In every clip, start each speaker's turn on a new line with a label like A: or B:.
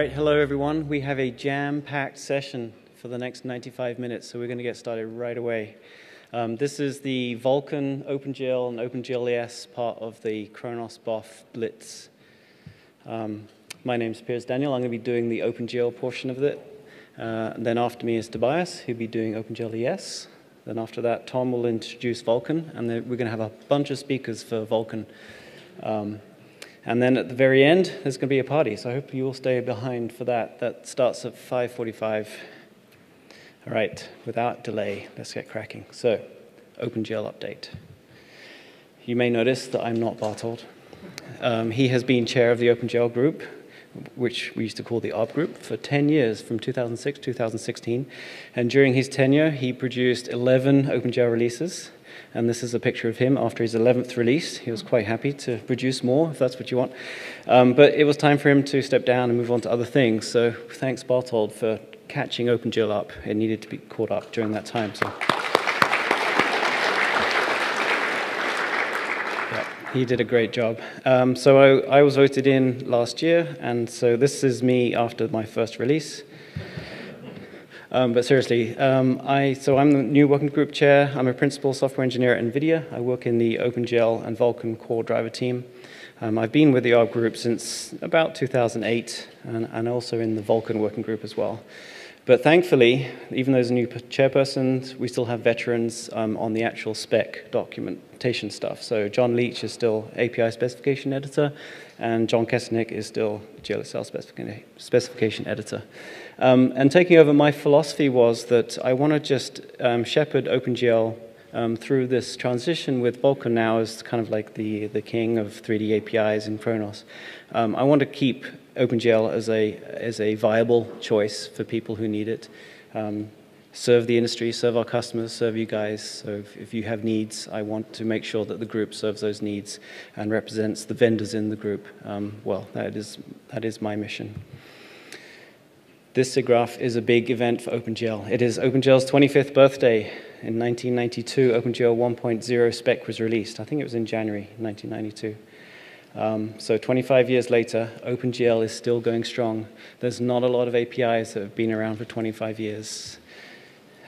A: right, hello everyone. We have a jam-packed session for the next 95 minutes, so we're going to get started right away. Um, this is the Vulkan OpenGL and OpenGL ES part of the Khronos BOF Blitz. Um, my is Piers Daniel. I'm going to be doing the OpenGL portion of it. Uh, then after me is Tobias, who'll be doing OpenGL ES. Then after that, Tom will introduce Vulkan, and we're going to have a bunch of speakers for Vulkan. Um, and then at the very end, there's going to be a party, so I hope you all stay behind for that. That starts at 5.45. All right, without delay, let's get cracking. So, OpenGL update. You may notice that I'm not Barthold. Um, he has been chair of the OpenGL group, which we used to call the ARB group, for 10 years, from 2006 to 2016. And during his tenure, he produced 11 OpenGL releases. And this is a picture of him after his 11th release. He was quite happy to produce more, if that's what you want. Um, but it was time for him to step down and move on to other things. So thanks, Barthold, for catching OpenGL up. It needed to be caught up during that time. So. he did a great job. Um, so I, I, was voted in last year, and so this is me after my first release. Um, but seriously, um, I, so I'm the new working group chair. I'm a principal software engineer at NVIDIA. I work in the OpenGL and Vulkan core driver team. Um, I've been with the ARB group since about 2008, and, and also in the Vulkan working group as well. But thankfully, even though there's a new chairperson, we still have veterans um, on the actual spec documentation stuff. So Jon Leech is still API specification editor, and John Kessenich is still GLSL specification editor. Um, and taking over, my philosophy was that I want to just um, shepherd OpenGL um, through this transition with Vulkan now as kind of like the, the king of 3D APIs in Khronos. Um, I want to keep OpenGL as a, as a viable choice for people who need it. Um, serve the industry, serve our customers, serve you guys. So if, if, you have needs, I want to make sure that the group serves those needs and represents the vendors in the group. Um, well, that is, that is my mission. This SIGGRAPH is a big event for OpenGL. It is OpenGL's 25th birthday. In 1992, OpenGL 1.0 spec was released. I think it was in January 1992. Um, so 25 years later, OpenGL is still going strong. There's not a lot of APIs that have been around for 25 years.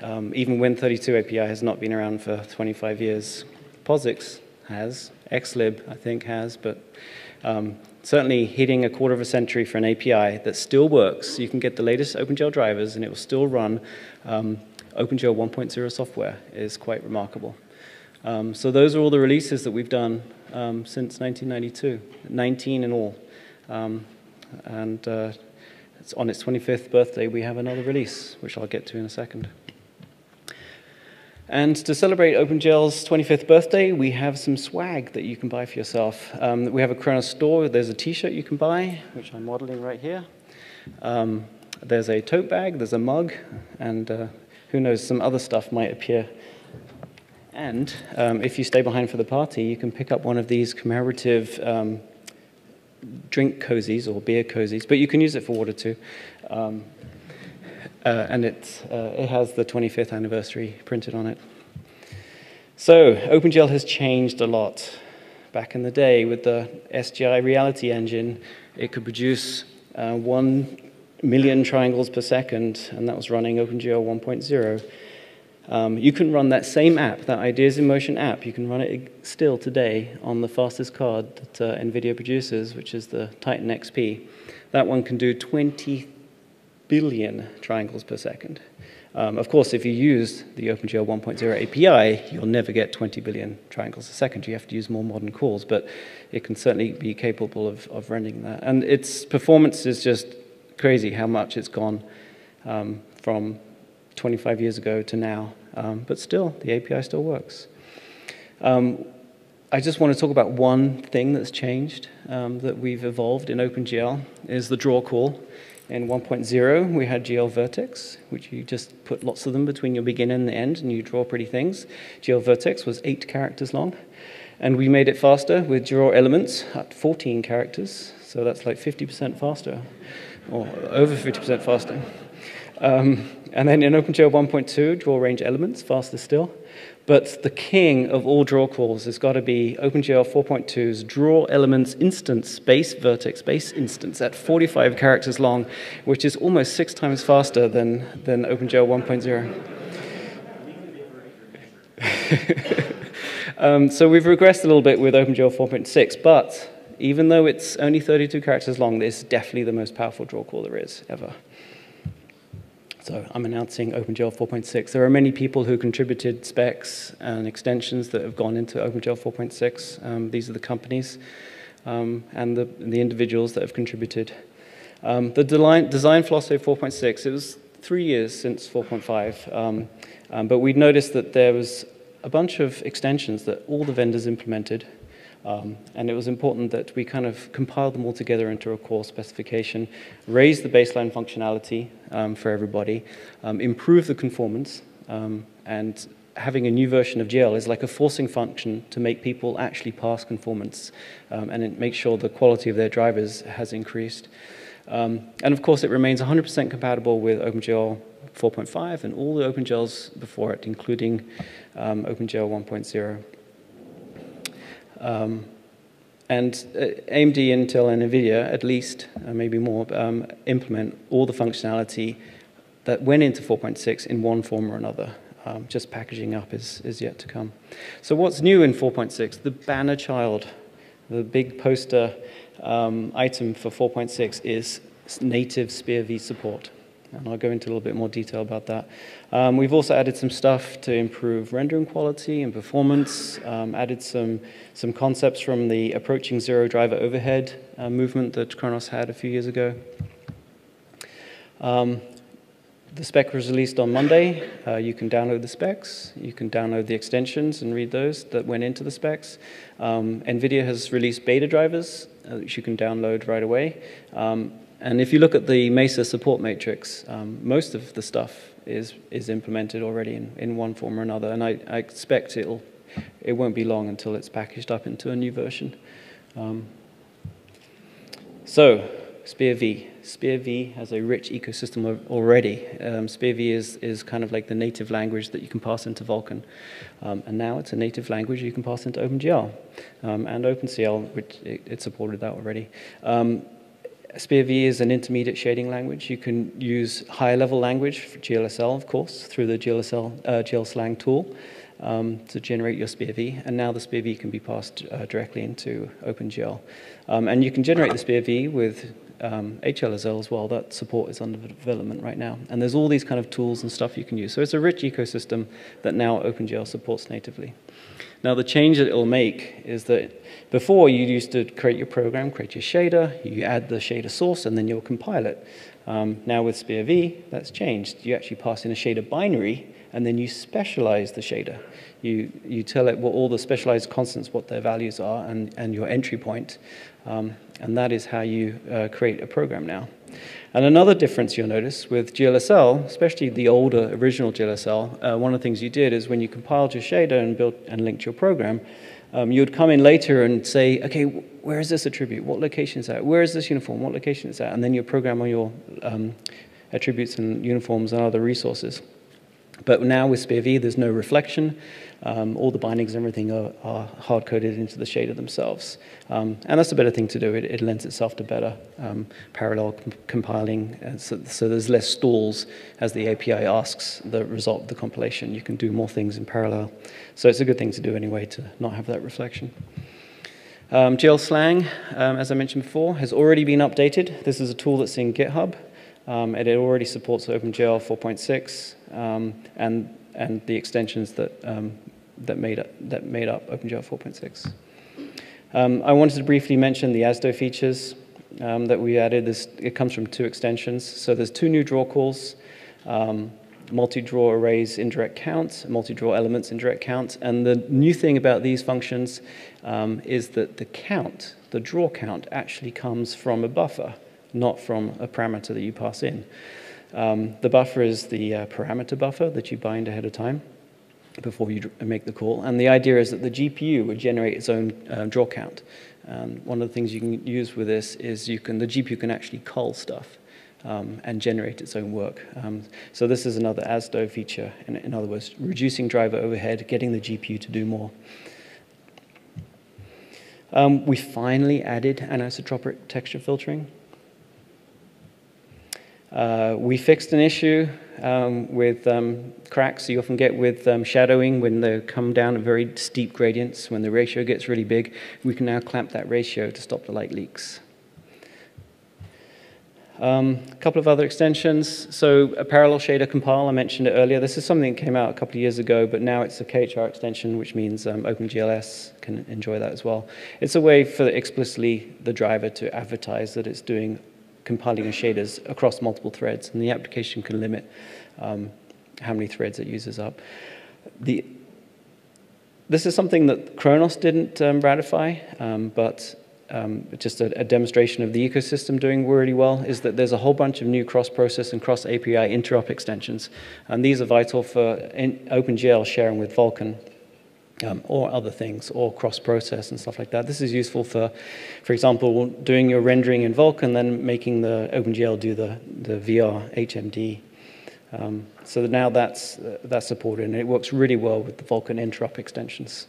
A: Um, even Win32 API has not been around for 25 years. POSIX has, XLib I think has, but um, certainly hitting a quarter of a century for an API that still works. You can get the latest OpenGL drivers and it will still run um, OpenGL 1.0 software is quite remarkable. Um, so those are all the releases that we've done um, since 1992, 19 in all. Um, and uh, it's on its 25th birthday, we have another release, which I'll get to in a second. And to celebrate OpenGL's 25th birthday, we have some swag that you can buy for yourself. Um, we have a Khronos store. There's a t-shirt you can buy, which I'm modeling right here. Um, there's a tote bag, there's a mug, and uh, who knows, some other stuff might appear and um, if you stay behind for the party, you can pick up one of these commemorative um, drink cozies or beer cozies, but you can use it for water too. Uh, and it, uh, it has the 25th anniversary printed on it. So, OpenGL has changed a lot. Back in the day, with the SGI reality engine, it could produce uh, 1 million triangles per second, and that was running OpenGL 1.0. Um, you can run that same app, that Ideas in Motion app, you can run it still today on the fastest card that uh, NVIDIA produces, which is the Titan XP. That one can do 20 billion triangles per second. Um, of course, if you use the OpenGL 1.0 API, you'll never get 20 billion triangles a second. You have to use more modern calls, but it can certainly be capable of, of rendering that. And its performance is just crazy how much it's gone um, from 25 years ago to now, um, but still, the API still works. Um, I just want to talk about one thing that's changed um, that we've evolved in OpenGL is the draw call. In 1.0, we had GL Vertex, which you just put lots of them between your beginning and the end, and you draw pretty things. GL Vertex was eight characters long, and we made it faster with draw elements at 14 characters, so that's like 50% faster, or over 50% faster. Um, and then in OpenGL 1.2, draw range elements, faster still. But the king of all draw calls has got to be OpenGL 4.2's draw elements instance base vertex base instance at 45 characters long, which is almost six times faster than, than OpenGL 1.0. um, so we've regressed a little bit with OpenGL 4.6, but even though it's only 32 characters long, it's definitely the most powerful draw call there is ever. So I'm announcing OpenGL 4.6. There are many people who contributed specs and extensions that have gone into OpenGL 4.6. Um, these are the companies um, and the, the, individuals that have contributed. Um, the design, philosophy of 4.6, it was three years since 4.5, um, um, but we'd noticed that there was a bunch of extensions that all the vendors implemented um, and it was important that we kind of compile them all together into a core specification, raise the baseline functionality um, for everybody, um, improve the conformance, um, and having a new version of GL is like a forcing function to make people actually pass conformance um, and it make sure the quality of their drivers has increased. Um, and of course, it remains 100% compatible with OpenGL 4.5 and all the OpenGLs before it, including OpenGL 1.0. Um, and uh, AMD, Intel, and NVIDIA, at least, uh, maybe more, um, implement all the functionality that went into 4.6 in one form or another. Um, just packaging up is, is yet to come. So what's new in 4.6? The banner child, the big poster um, item for 4.6 is native SPIR-V support and I'll go into a little bit more detail about that. Um, we've also added some stuff to improve rendering quality and performance, um, added some, some concepts from the approaching zero driver overhead uh, movement that Khronos had a few years ago. Um, the spec was released on Monday. Uh, you can download the specs. You can download the extensions and read those that went into the specs. Um, NVIDIA has released beta drivers, uh, which you can download right away. Um, and if you look at the Mesa support matrix, um, most of the stuff is, is implemented already in, in one form or another. And I, I expect it'll, it won't be long until it's packaged up into a new version. Um, so, SPIR-V. SPIR-V has a rich ecosystem already. Um, SPIR-V is, is kind of like the native language that you can pass into Vulkan. Um, and now it's a native language you can pass into OpenGL um, and OpenCL, which it, it supported that already. SPIR-V is an intermediate shading language. You can use higher level language for GLSL, of course, through the GLSL, uh, GLSlang tool um, to generate your SPIR-V. And now the SPIR-V can be passed uh, directly into OpenGL. Um, and you can generate the SPIR-V with um, HLSL as well. That support is under development right now. And there's all these kind of tools and stuff you can use. So it's a rich ecosystem that now OpenGL supports natively. Now the change that it'll make is that before you used to create your program, create your shader, you add the shader source, and then you'll compile it. Um, now with SPIR-V, that's changed. You actually pass in a shader binary, and then you specialize the shader. You, you tell it what all the specialized constants, what their values are, and, and your entry point. Um, and that is how you uh, create a program now. And another difference you'll notice with GLSL, especially the older original GLSL, uh, one of the things you did is when you compiled your shader and built and linked your program, um, you would come in later and say, okay, where is this attribute? What location is that? Where is this uniform? What location is that? And then you program all your um, attributes and uniforms and other resources. But now with SPIR-V, there's no reflection. Um, all the bindings and everything are, are hard-coded into the shader themselves. Um, and that's a better thing to do. It, it lends itself to better um, parallel com compiling. Uh, so, so, there's less stalls as the API asks the result of the compilation. You can do more things in parallel. So it's a good thing to do anyway to not have that reflection. Um, GLSlang, um, as I mentioned before, has already been updated. This is a tool that's in GitHub. Um, and it already supports OpenGL 4.6 um, and, and the extensions that, um, that, made up, that made up OpenGL 4.6. Um, I wanted to briefly mention the AZDO features um, that we added. This, it comes from two extensions. So there's two new draw calls, um, multi-draw arrays indirect count, multi-draw elements indirect count. And the new thing about these functions is that the count, the draw count, actually comes from a buffer not from a parameter that you pass in. Um, the buffer is the uh, parameter buffer that you bind ahead of time before you make the call. And the idea is that the GPU would generate its own uh, draw count. Um, one of the things you can use with this is you can, the GPU can actually cull stuff. um, and generate its own work. Um, so this is another AZDO feature, in, in other words, reducing driver overhead, getting the GPU to do more. Um, we finally added anisotropic texture filtering. Uh, we fixed an issue um, with um, cracks you often get with um, shadowing when they come down at very steep gradients. When the ratio gets really big, we can now clamp that ratio to stop the light leaks. Um, a couple of other extensions. So a parallel shader compile, I mentioned it earlier. This is something that came out a couple of years ago, but now it's a KHR extension, which means um, OpenGL ES can enjoy that as well. It's a way for explicitly the driver to advertise that it's doing compiling shaders across multiple threads, and the application can limit um, how many threads it uses up. The, this is something that Khronos didn't um, ratify, um, but um, just a, a, demonstration of the ecosystem doing really well is that there's a whole bunch of new cross-process and cross-API interop extensions. And these are vital for OpenGL sharing with Vulkan um, or other things, or cross-process and stuff like that. This is useful for, for example, doing your rendering in Vulkan, then making the OpenGL do the, the VR HMD. Um, so now that's, uh, that's supported, and it works really well with the Vulkan interop extensions.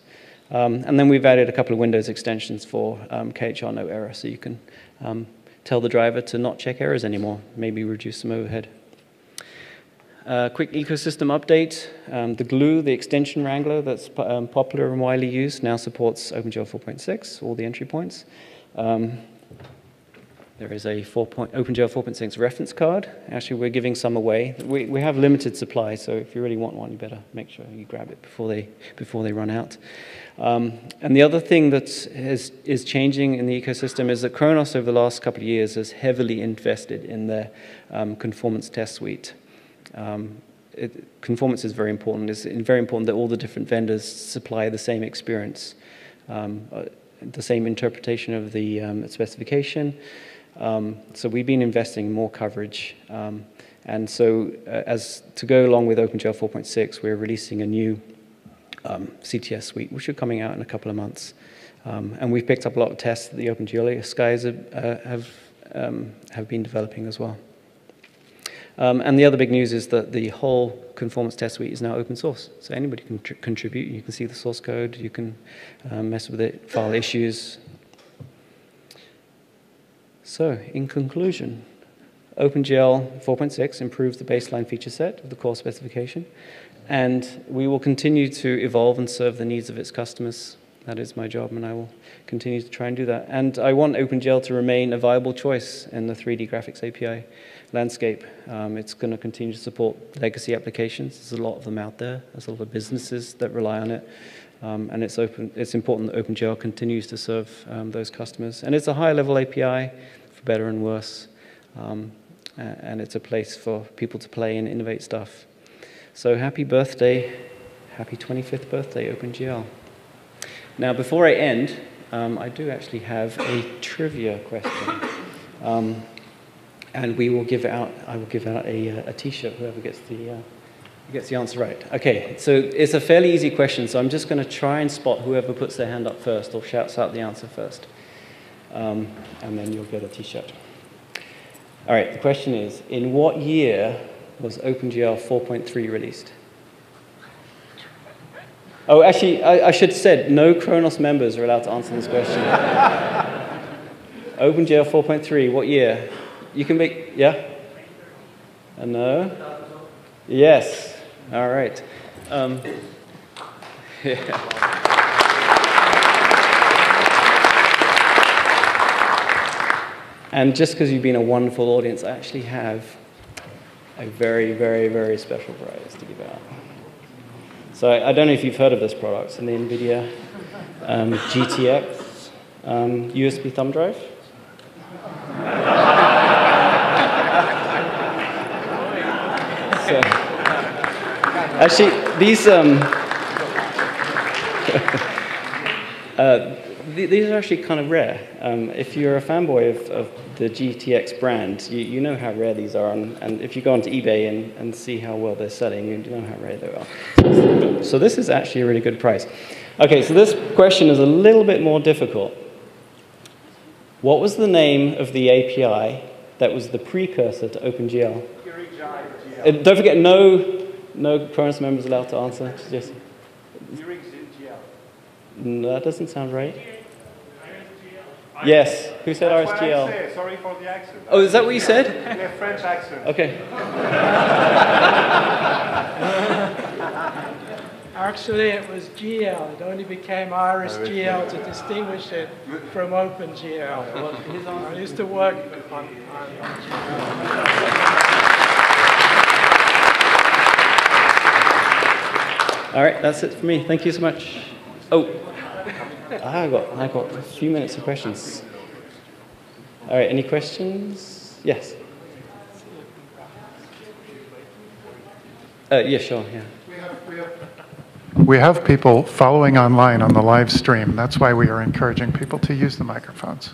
A: Um, and then we've added a couple of Windows extensions for um, KHR no error, so you can um, tell the driver to not check errors anymore, maybe reduce some overhead. Uh, quick ecosystem update. Um, the GLEW, the extension wrangler that's um, popular and widely used, now supports OpenGL 4.6, all the entry points. Um, there is a 4 point, OpenGL 4.6 reference card. Actually, we're giving some away. We, we have limited supply, so if you really want one, you better make sure you grab it before they, before they run out. Um, and the other thing that is, is changing in the ecosystem is that Khronos over the last couple of years has heavily invested in their um, conformance test suite. Um, it, conformance is very important. It's very important that all the different vendors supply the same experience, um, uh, the same interpretation of the um, specification. Um, so we've been investing in more coverage. Um, and so uh, as to go along with OpenGL 4.6, we're releasing a new um, CTS suite, which are coming out in a couple of months. and we've picked up a lot of tests that the OpenGL guys have, uh, have, have been developing as well. Um, and the other big news is that the whole conformance test suite is now open source. So anybody can contribute. You can see the source code. You can um, mess with it, file issues. So in conclusion, OpenGL 4.6 improves the baseline feature set of the core specification. And we will continue to evolve and serve the needs of its customers. That is my job, and I will continue to try and do that. And I want OpenGL to remain a viable choice in the 3D graphics API landscape. Um, it's going to continue to support legacy applications. There's a lot of them out there. There's a lot of businesses that rely on it. Um, and it's, open, it's important that OpenGL continues to serve um, those customers. And it's a high-level API for better and worse. Um, and it's a place for people to play and innovate stuff. So happy birthday, happy 25th birthday, OpenGL. Now, before I end, um, I do actually have a trivia question. And we will give out, I will give out a, uh, a t-shirt, whoever gets the, uh, gets the answer right. Okay, so it's a fairly easy question, so I'm just going to try and spot whoever puts their hand up first or shouts out the answer first. Um, and then you'll get a t-shirt. All right, the question is, in what year was OpenGL 4.3 released? Oh, actually, I, I should said, no Khronos members are allowed to answer this question. OpenGL 4.3, what year? You can make, yeah? A no? Yes. All right. Um, yeah. And just because you've been a wonderful audience, I actually have a very, very, very special prize to give out. So I, don't know if you've heard of this product. It's an NVIDIA um, GTX um, USB thumb drive. So, actually, these um, uh, th these are actually kind of rare. Um, if you're a fanboy of, of the GTX brand, you, you, know how rare these are, and, and, if you go onto eBay and, and see how well they're selling, you know how rare they are. So this is actually a really good price. Okay, so this question is a little bit more difficult. What was the name of the API that was the precursor to OpenGL. Uh, don't forget, no, no Khronos members allowed to answer. Just, no, that doesn't sound right. Yes. Who said
B: That's
A: RSGL?
B: what I say. Sorry for the accent.
A: Oh, is that what you said?
B: Yeah, French accent.
A: Okay.
C: Actually, it was GL. It only became Iris GL to distinguish it from OpenGL. I used to work on, on, on GL.
A: All right, that's it for me. Thank you so much. Oh, I got, I got a few minutes of questions. All right, any questions? Yes. Uh, yeah, sure, yeah.
D: We have people following online on the live stream. That's why we are encouraging people to use the microphones.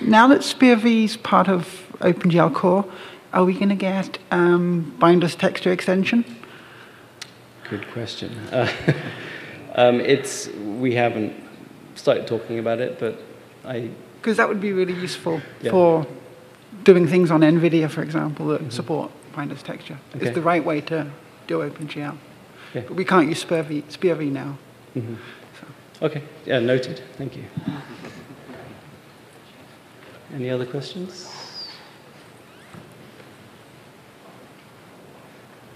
E: Now that SPIR-V is part of OpenGL Core, are we going to get um, bindless texture extension?
A: Good question. Uh, um, it's, we haven't started talking about it, but I,
E: Because that would be really useful
A: Yeah.
E: for doing things on NVIDIA, for example, that support bindless texture.
A: Okay.
E: It's the right way to do OpenGL.
A: Okay.
E: But we can't use SPIR-V, SPIR-V now.
A: okay, yeah, noted. Thank you. Any other questions?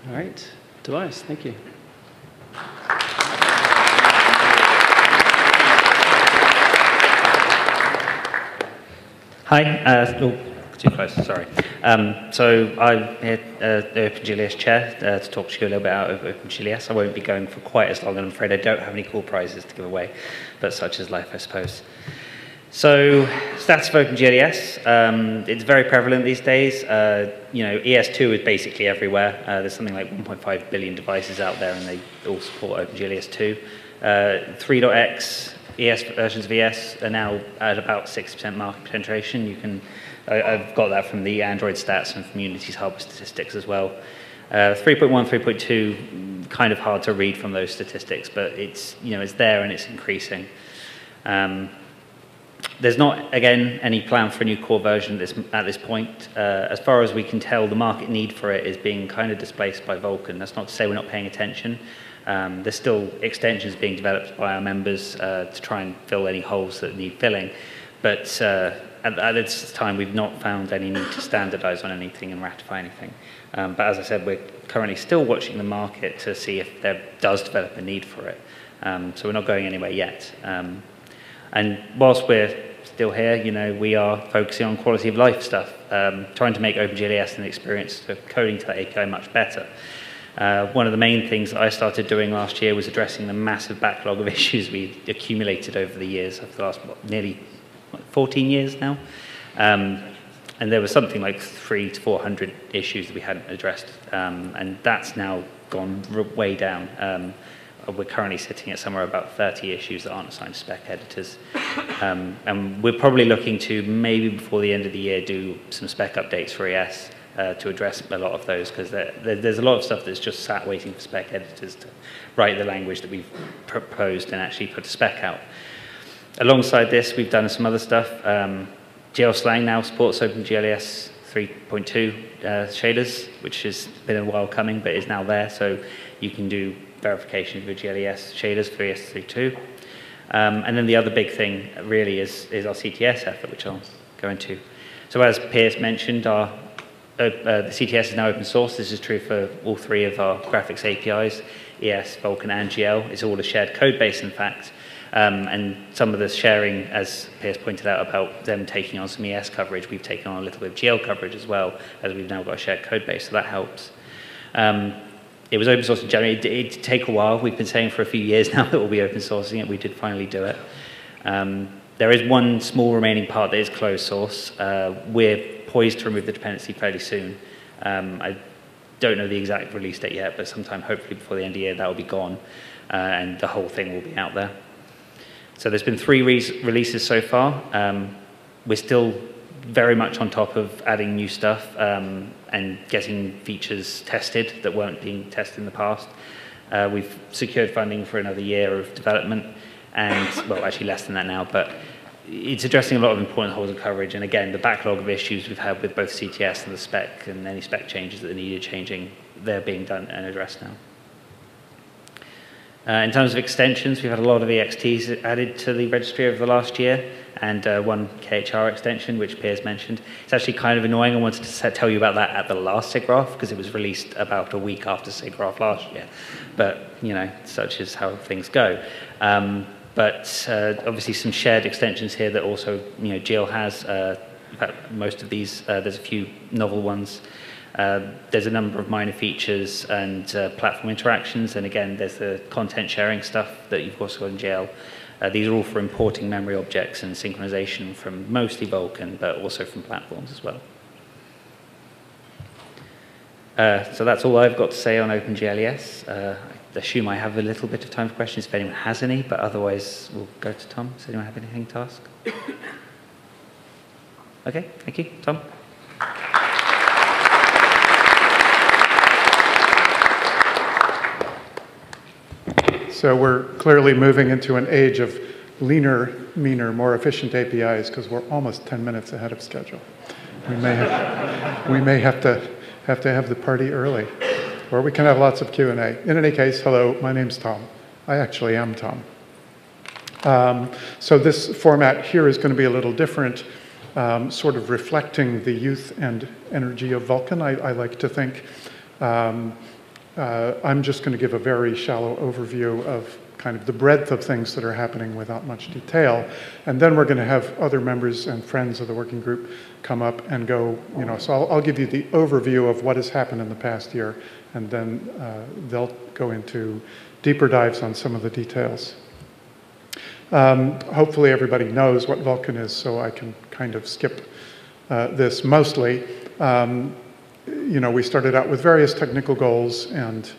A: All right, Tobias, thank you.
F: Hi. Uh, oh, too close. Sorry. Um, so I'm here, uh, OpenGL ES chair, uh, to talk to you a little bit out of OpenGL ES. I won't be going for quite as long, and I'm afraid I don't have any cool prizes to give away, but such is life, I suppose. So, stats of OpenGL ES, um, it's very prevalent these days. Uh, you know, ES2 is basically everywhere. Uh, there's something like 1.5 billion devices out there, and they all support OpenGL ES 2. Uh, 3.x ES versions of ES are now at about 60% market penetration. You can, I, I've got that from the Android stats and from Unity's Hub statistics as well. Uh, 3.1, 3.2, kind of hard to read from those statistics, but it's, you know, it's there and it's increasing. Um, there's not, again, any plan for a new core version at this, at this point. Uh, as far as we can tell, the market need for it is being kind of displaced by Vulkan. That's not to say we're not paying attention. Um, there's still extensions being developed by our members uh, to try and fill any holes that need filling. But uh, at, at this time, we've not found any need to standardize on anything and ratify anything. Um, but as I said, we're currently still watching the market to see if there does develop a need for it. Um, so we're not going anywhere yet. Um, and whilst we're still here, you know, we are focusing on quality of life stuff, um, trying to make OpenGL ES and the experience of coding to that API much better. Uh, one of the main things that I started doing last year was addressing the massive backlog of issues we accumulated over the years, over the last what, nearly what, 14 years now. Um, and there was something like three to 400 issues that we hadn't addressed, um, and that's now gone way down. Um, we're currently sitting at somewhere about 30 issues that aren't assigned spec editors. Um, and we're probably looking to maybe before the end of the year do some spec updates for ES uh, to address a lot of those because there, there, there's a lot of stuff that's just sat waiting for spec editors to write the language that we've proposed and actually put a spec out. Alongside this, we've done some other stuff. Um, GL Slang now supports OpenGLES 3.2 uh, shaders, which has been a while coming, but is now there. So you can do verification your GLES shaders for ES32. Um, and then the other big thing really is, is our CTS effort, which I'll go into. So as Piers mentioned, our, uh, uh, the CTS is now open source. This is true for all three of our graphics APIs, ES, Vulkan, and GL. It's all a shared code base, in fact. Um, and some of the sharing, as Piers pointed out, about them taking on some ES coverage, we've taken on a little bit of GL coverage as well, as we've now got a shared code base, so that helps. Um, it was open source in January. It, it did take a while. We've been saying for a few years now that we'll be open sourcing it. We did finally do it. Um, there is one small remaining part that is closed source. Uh, we're poised to remove the dependency fairly soon. Um, I don't know the exact release date yet, but sometime hopefully before the end of the year that will be gone, uh, and the whole thing will be out there. So there's been three re releases so far. Um, we're still very much on top of adding new stuff um, and getting features tested that weren't being tested in the past. Uh, we've secured funding for another year of development, and well, actually less than that now. But it's addressing a lot of important holes of coverage. And again, the backlog of issues we've had with both CTS and the spec and any spec changes that needed changing, they're being done and addressed now. Uh, in terms of extensions, we've had a lot of EXTs added to the registry over the last year and uh, one KHR extension, which Piers mentioned. It's actually kind of annoying. I wanted to tell you about that at the last SIGGRAPH because it was released about a week after SIGGRAPH last year. But, you know, such is how things go. Um, but uh, obviously some shared extensions here that also, you know, GL has. Uh, in fact, most of these, uh, there's a few novel ones. Uh, there's a number of minor features and uh, platform interactions, and again, there's the content sharing stuff that you've also got in GL. Uh, these are all for importing memory objects and synchronization from mostly Vulkan, but also from platforms as well. Uh, so that's all I've got to say on OpenGLES. Uh, I assume I have a little bit of time for questions if anyone has any, but otherwise we'll go to Tom. Does anyone have anything to ask? Okay, thank you. Tom?
D: So we're clearly moving into an age of leaner, meaner, more efficient APIs because we're almost 10 minutes ahead of schedule. We may have, we may have to have to have the party early, or we can have lots of Q&A. In any case, hello, my name's Tom. I actually am Tom. Um, so this format here is going to be a little different, um, sort of reflecting the youth and energy of Vulkan, I, I like to think. Um, uh, I'm just going to give a very shallow overview of kind of the breadth of things that are happening without much detail. And then we're going to have other members and friends of the working group come up and go, you know, so I'll, I'll give you the overview of what has happened in the past year, and then uh, they'll go into deeper dives on some of the details. Um, hopefully everybody knows what Vulkan is, so I can kind of skip uh, this mostly. Um, you know, we started out with various technical goals and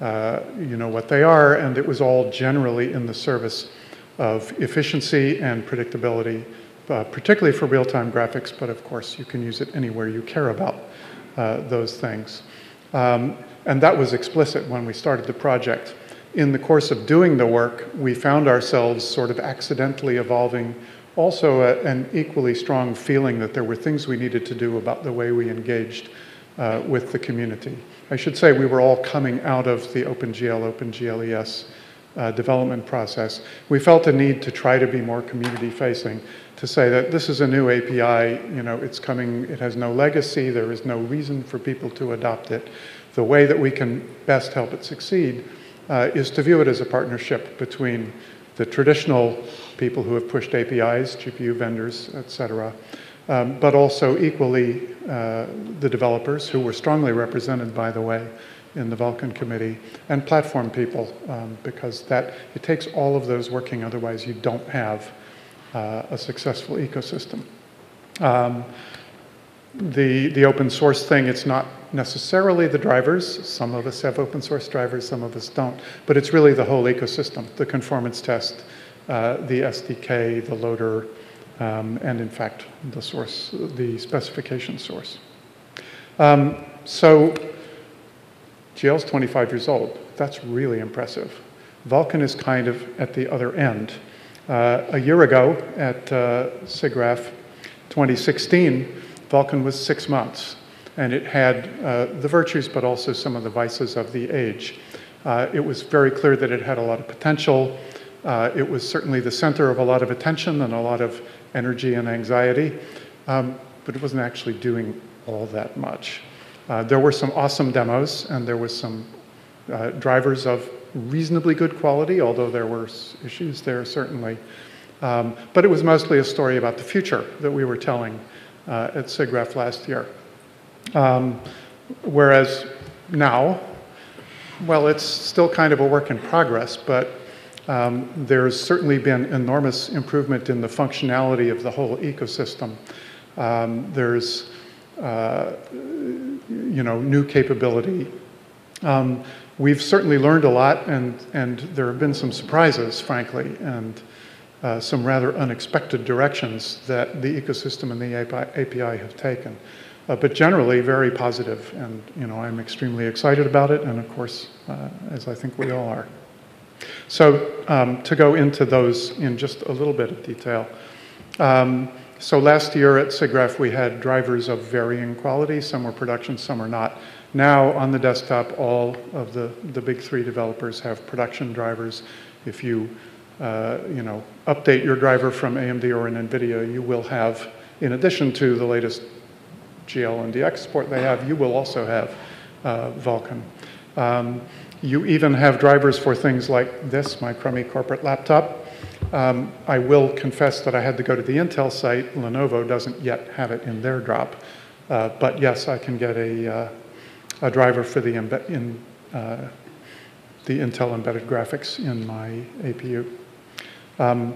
D: uh, you know what they are, and it was all generally in the service of efficiency and predictability, uh, particularly for real-time graphics, but of course you can use it anywhere you care about uh, those things. Um, and that was explicit when we started the project. In the course of doing the work, we found ourselves sort of accidentally evolving also a, an equally strong feeling that there were things we needed to do about the way we engaged uh, with the community. I should say we were all coming out of the OpenGL, OpenGLES uh, development process. We felt a need to try to be more community facing, to say that this is a new API, you know, it's coming, it has no legacy, there is no reason for people to adopt it. The way that we can best help it succeed uh, is to view it as a partnership between the traditional people who have pushed APIs, GPU vendors, et cetera, um, but also equally uh, the developers who were strongly represented, by the way, in the Vulkan committee, and platform people, um, because that it takes all of those working. Otherwise, you don't have uh, a successful ecosystem. Um, the the open source thing, it's not necessarily the drivers. Some of us have open source drivers, some of us don't. But it's really the whole ecosystem: the conformance test, uh, the SDK, the loader um, and in fact the source, the specification source. Um, so GL's 25 years old. That's really impressive. Vulkan is kind of at the other end. Uh, a year ago at uh, SIGGRAPH 2016, Vulkan was six months, and it had uh, the virtues but also some of the vices of the age. Uh, it was very clear that it had a lot of potential. Uh, it was certainly the center of a lot of attention and a lot of energy and anxiety, um, but it wasn't actually doing all that much. Uh, there were some awesome demos, and there was some uh, drivers of reasonably good quality, although there were issues there certainly. Um, but it was mostly a story about the future that we were telling uh, at SIGGRAPH last year. Um, whereas now, well, it's still kind of a work in progress, but um, there's certainly been enormous improvement in the functionality of the whole ecosystem. Um, there's, uh, you know, new capability. Um, we've certainly learned a lot, and, and there have been some surprises, frankly, and uh, some rather unexpected directions that the ecosystem and the API have taken. Uh, but generally, very positive, and you know, I'm extremely excited about it, and of course, uh, as I think we all are. So um, to go into those in just a little bit of detail, Um, so last year at SIGGRAPH, we had drivers of varying quality. Some were production, some were not. Now on the desktop, all of the, the big three developers have production drivers. If you, uh, you know, update your driver from AMD or an NVIDIA, you will have, in addition to the latest GL and DX support they have, you will also have uh, Vulkan. Um, you even have drivers for things like this, my crummy corporate laptop. Um, I will confess that I had to go to the Intel site. Lenovo doesn't yet have it in their drop. Uh, but yes, I can get a, uh, a driver for the, in, uh, the Intel embedded graphics in my APU. Um,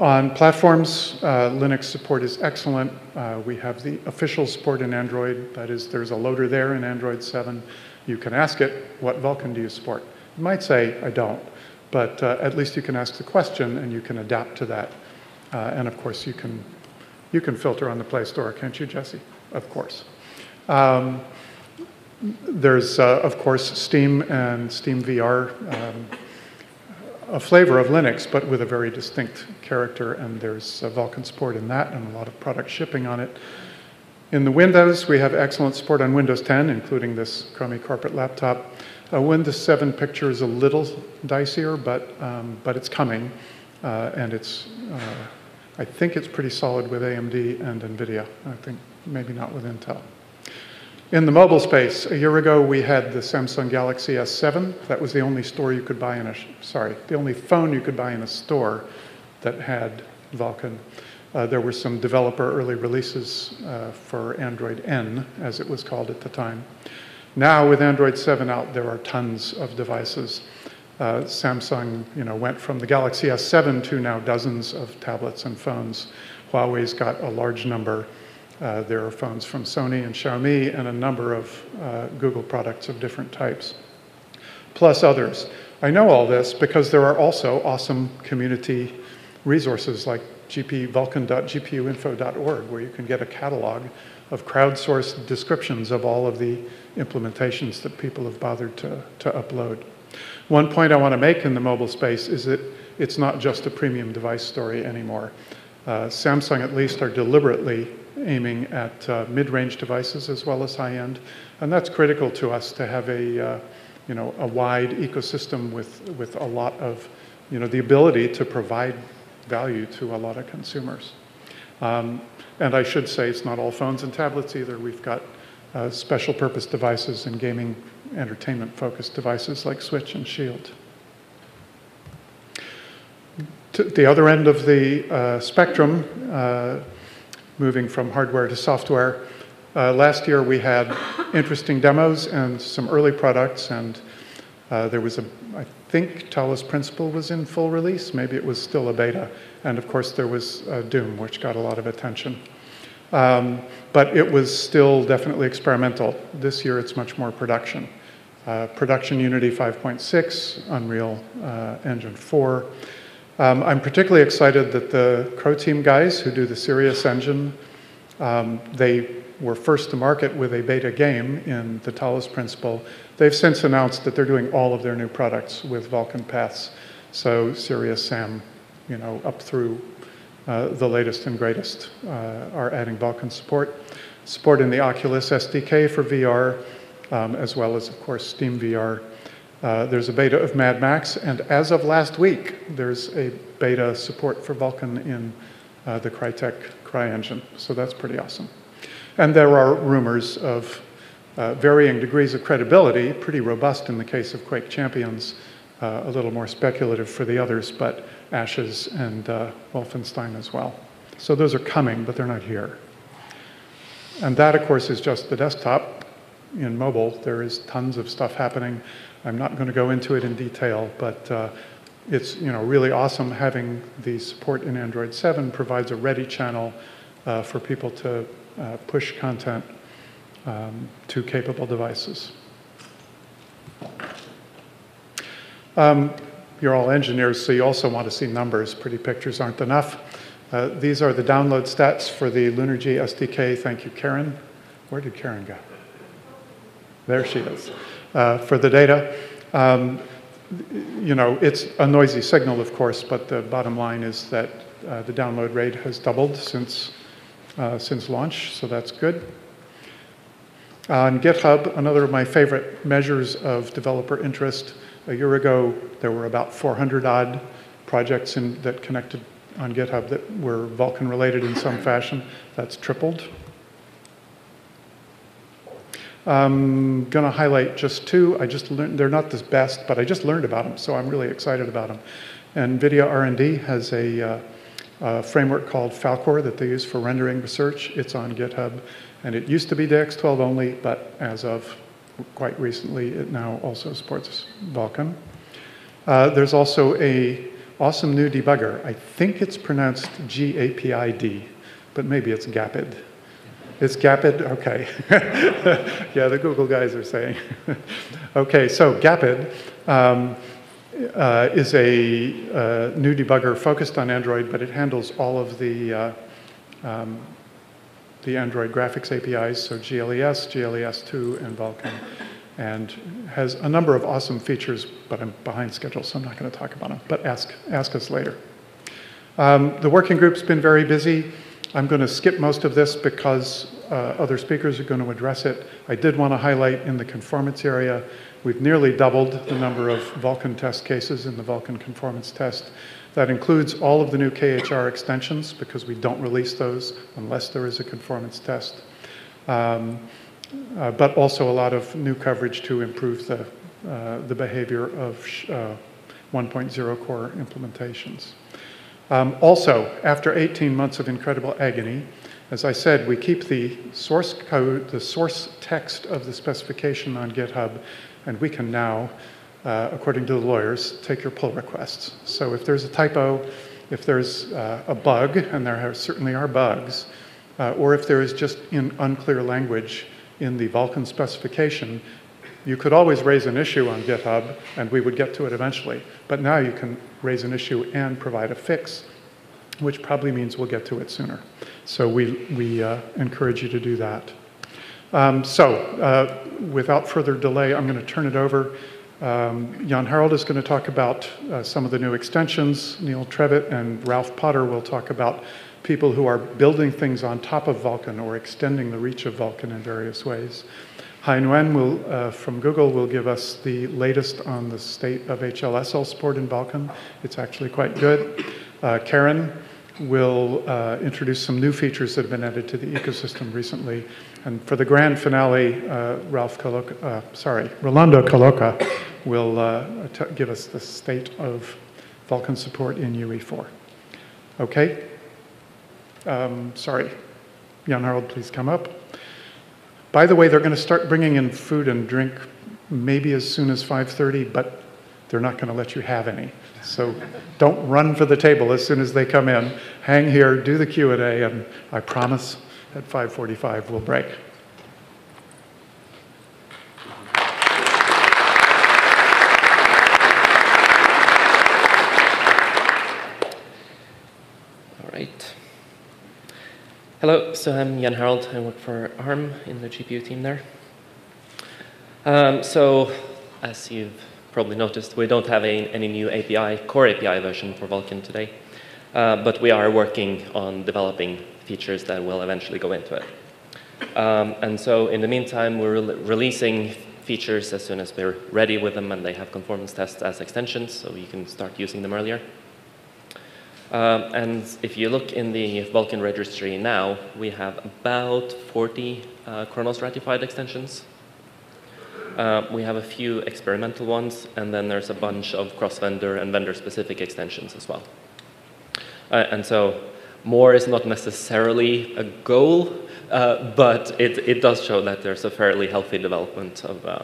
D: on platforms, uh, Linux support is excellent. Uh, we have the official support in Android. That is, there's a loader there in Android 7. You can ask it, what Vulkan do you support? It might say, I don't. But uh, at least you can ask the question and you can adapt to that. Uh, and of course, you can, you can filter on the Play Store, can't you, Jesse? Of course. Um, there's, uh, of course, Steam and Steam VR, um, a flavor of Linux, but with a very distinct character, and there's uh, Vulkan support in that and a lot of product shipping on it. In the Windows, we have excellent support on Windows 10, including this Chromie corporate laptop. Uh, Windows 7 picture is a little dicier, but, um, but it's coming, uh, and it's, uh, I think it's pretty solid with AMD and NVIDIA. I think maybe not with Intel. In the mobile space, a year ago we had the Samsung Galaxy S7. That was the only store you could buy in a, sorry, the only phone you could buy in a store that had Vulkan. Uh, there were some developer early releases uh, for Android N, as it was called at the time. Now with Android 7 out, there are tons of devices. Uh, Samsung you know, went from the Galaxy S7 to now dozens of tablets and phones. Huawei's got a large number uh, there are phones from Sony and Xiaomi and a number of uh, Google products of different types, plus others. I know all this because there are also awesome community resources like gpvulkan.gpuinfo.org where you can get a catalog of crowdsourced descriptions of all of the implementations that people have bothered to, to upload. One point I want to make in the mobile space is that it's not just a premium device story anymore. Uh, Samsung, at least, are deliberately aiming at uh, mid-range devices as well as high-end. And that's critical to us to have a, uh, you know, a wide ecosystem with, with a lot of, you know, the ability to provide value to a lot of consumers. Um, and I should say it's not all phones and tablets either. We've got uh, special purpose devices and gaming entertainment focused devices like Switch and Shield. To the other end of the uh, spectrum, uh, moving from hardware to software. Uh, last year we had interesting demos and some early products, and uh, there was a, I think Talos Principle was in full release, maybe it was still a beta, and of course there was uh, Doom, which got a lot of attention. Um, but it was still definitely experimental. This year it's much more production. Uh, production Unity 5.6, Unreal uh, Engine 4, um, I'm particularly excited that the Croteam guys who do the Serious engine, um, they were first to market with a beta game in the Talos Principle. They've since announced that they're doing all of their new products with Vulkan paths. So Serious Sam, you know, up through uh, the latest and greatest uh, are adding Vulkan support. Support in the Oculus SDK for VR, um, as well as, of course, Steam VR uh, there's a beta of Mad Max, and as of last week, there's a beta support for Vulkan in uh, the Crytek CryEngine. So that's pretty awesome. And there are rumors of uh, varying degrees of credibility, pretty robust in the case of Quake Champions, uh, a little more speculative for the others, but Ashes and uh, Wolfenstein as well. So those are coming, but they're not here. And that, of course, is just the desktop. In mobile, there is tons of stuff happening. I'm not going to go into it in detail, but uh, it's you know really awesome having the support in Android 7 provides a ready channel uh, for people to uh, push content um, to capable devices. Um, you're all engineers, so you also want to see numbers. Pretty pictures aren't enough. Uh, these are the download stats for the LunarG SDK. Thank you, Karen. Where did Karen go? There she is uh, for the data. Um, you know, it's a noisy signal, of course, but the bottom line is that uh, the download rate has doubled since, uh, since launch, so that's good. On GitHub, another of my favorite measures of developer interest, a year ago there were about 400 odd projects in, that connected on GitHub that were Vulkan related in some fashion. That's tripled. I'm going to highlight just two. I just learned, they're not the best, but I just learned about them, so I'm really excited about them. And Nvidia R&D has a, uh, a framework called Falcor that they use for rendering research. It's on GitHub, and it used to be DX12 only, but as of quite recently, it now also supports Vulkan. Uh, there's also a awesome new debugger. I think it's pronounced G-A-P-I-D, but maybe it's GAPID. It's GAPID? Okay. yeah, the Google guys are saying. okay, so GAPID um, uh, is a uh, new debugger focused on Android, but it handles all of the, uh, um, the Android graphics APIs, so GLES, GLES2, and Vulkan, and has a number of awesome features, but I'm behind schedule, so I'm not going to talk about them, but ask, ask us later. Um, the working group's been very busy. I'm going to skip most of this because uh, other speakers are going to address it. I did want to highlight in the conformance area, we've nearly doubled the number of Vulkan test cases in the Vulkan conformance test. That includes all of the new KHR extensions because we don't release those unless there is a conformance test. Um, uh, but also a lot of new coverage to improve the, uh, the behavior of uh, 1.0 core implementations. Um, also, after 18 months of incredible agony, as I said, we keep the source code, the source text of the specification on GitHub, and we can now, uh, according to the lawyers, take your pull requests. So if there's a typo, if there's uh, a bug, and there are, certainly are bugs, uh, or if there is just unclear language in the Vulkan specification, you could always raise an issue on GitHub, and we would get to it eventually. But now you can raise an issue and provide a fix, which probably means we'll get to it sooner. So we, we uh, encourage you to do that. Um, so uh, without further delay, I'm going to turn it over. Um, Jan Harald is going to talk about uh, some of the new extensions. Neil Trevett and Ralph Potter will talk about people who are building things on top of Vulkan or extending the reach of Vulkan in various ways. Hai Nguyen will, uh, from Google will give us the latest on the state of HLSL support in Vulkan. It's actually quite good. Uh, Karen will uh, introduce some new features that have been added to the ecosystem recently. And for the grand finale, uh, Ralph Caloca, uh, sorry, Rolando Caloca will uh, give us the state of Vulkan support in UE4. Okay? Um, sorry. Jan Harald, please come up. By the way, they're going to start bringing in food and drink maybe as soon as 5.30, but they're not going to let you have any. So don't run for the table as soon as they come in. Hang here, do the Q&A, and I promise at 5.45 we'll break.
G: All right. Hello, so I'm Jan Harald. I work for ARM in the GPU team there. Um, so, as you've probably noticed, we don't have a, any new API, core API version for Vulkan today, uh, but we are working on developing features that will eventually go into it. Um, and so, in the meantime, we're re releasing features as soon as we're ready with them and they have conformance tests as extensions, so you can start using them earlier. Um, and if you look in the Vulkan registry now, we have about 40 uh, Khronos ratified extensions. Uh, we have a few experimental ones, and then there's a bunch of cross-vendor and vendor-specific extensions as well. Uh, and so more is not necessarily a goal, uh, but it, it does show that there's a fairly healthy development of uh,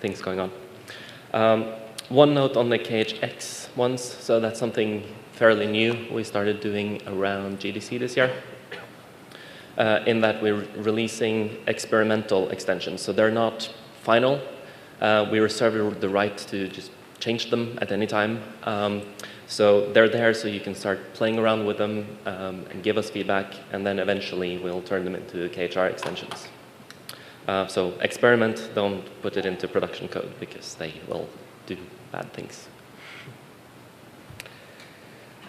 G: things going on. Um, one note on the KHX ones, so that's something fairly new. We started doing around GDC this year. Uh, in that we're releasing experimental extensions. So they're not final. Uh, we reserve the right to just change them at any time. Um, so they're there so you can start playing around with them um, and give us feedback, and then eventually we'll turn them into KHR extensions. Uh, so experiment, don't put it into production code because they will do bad things.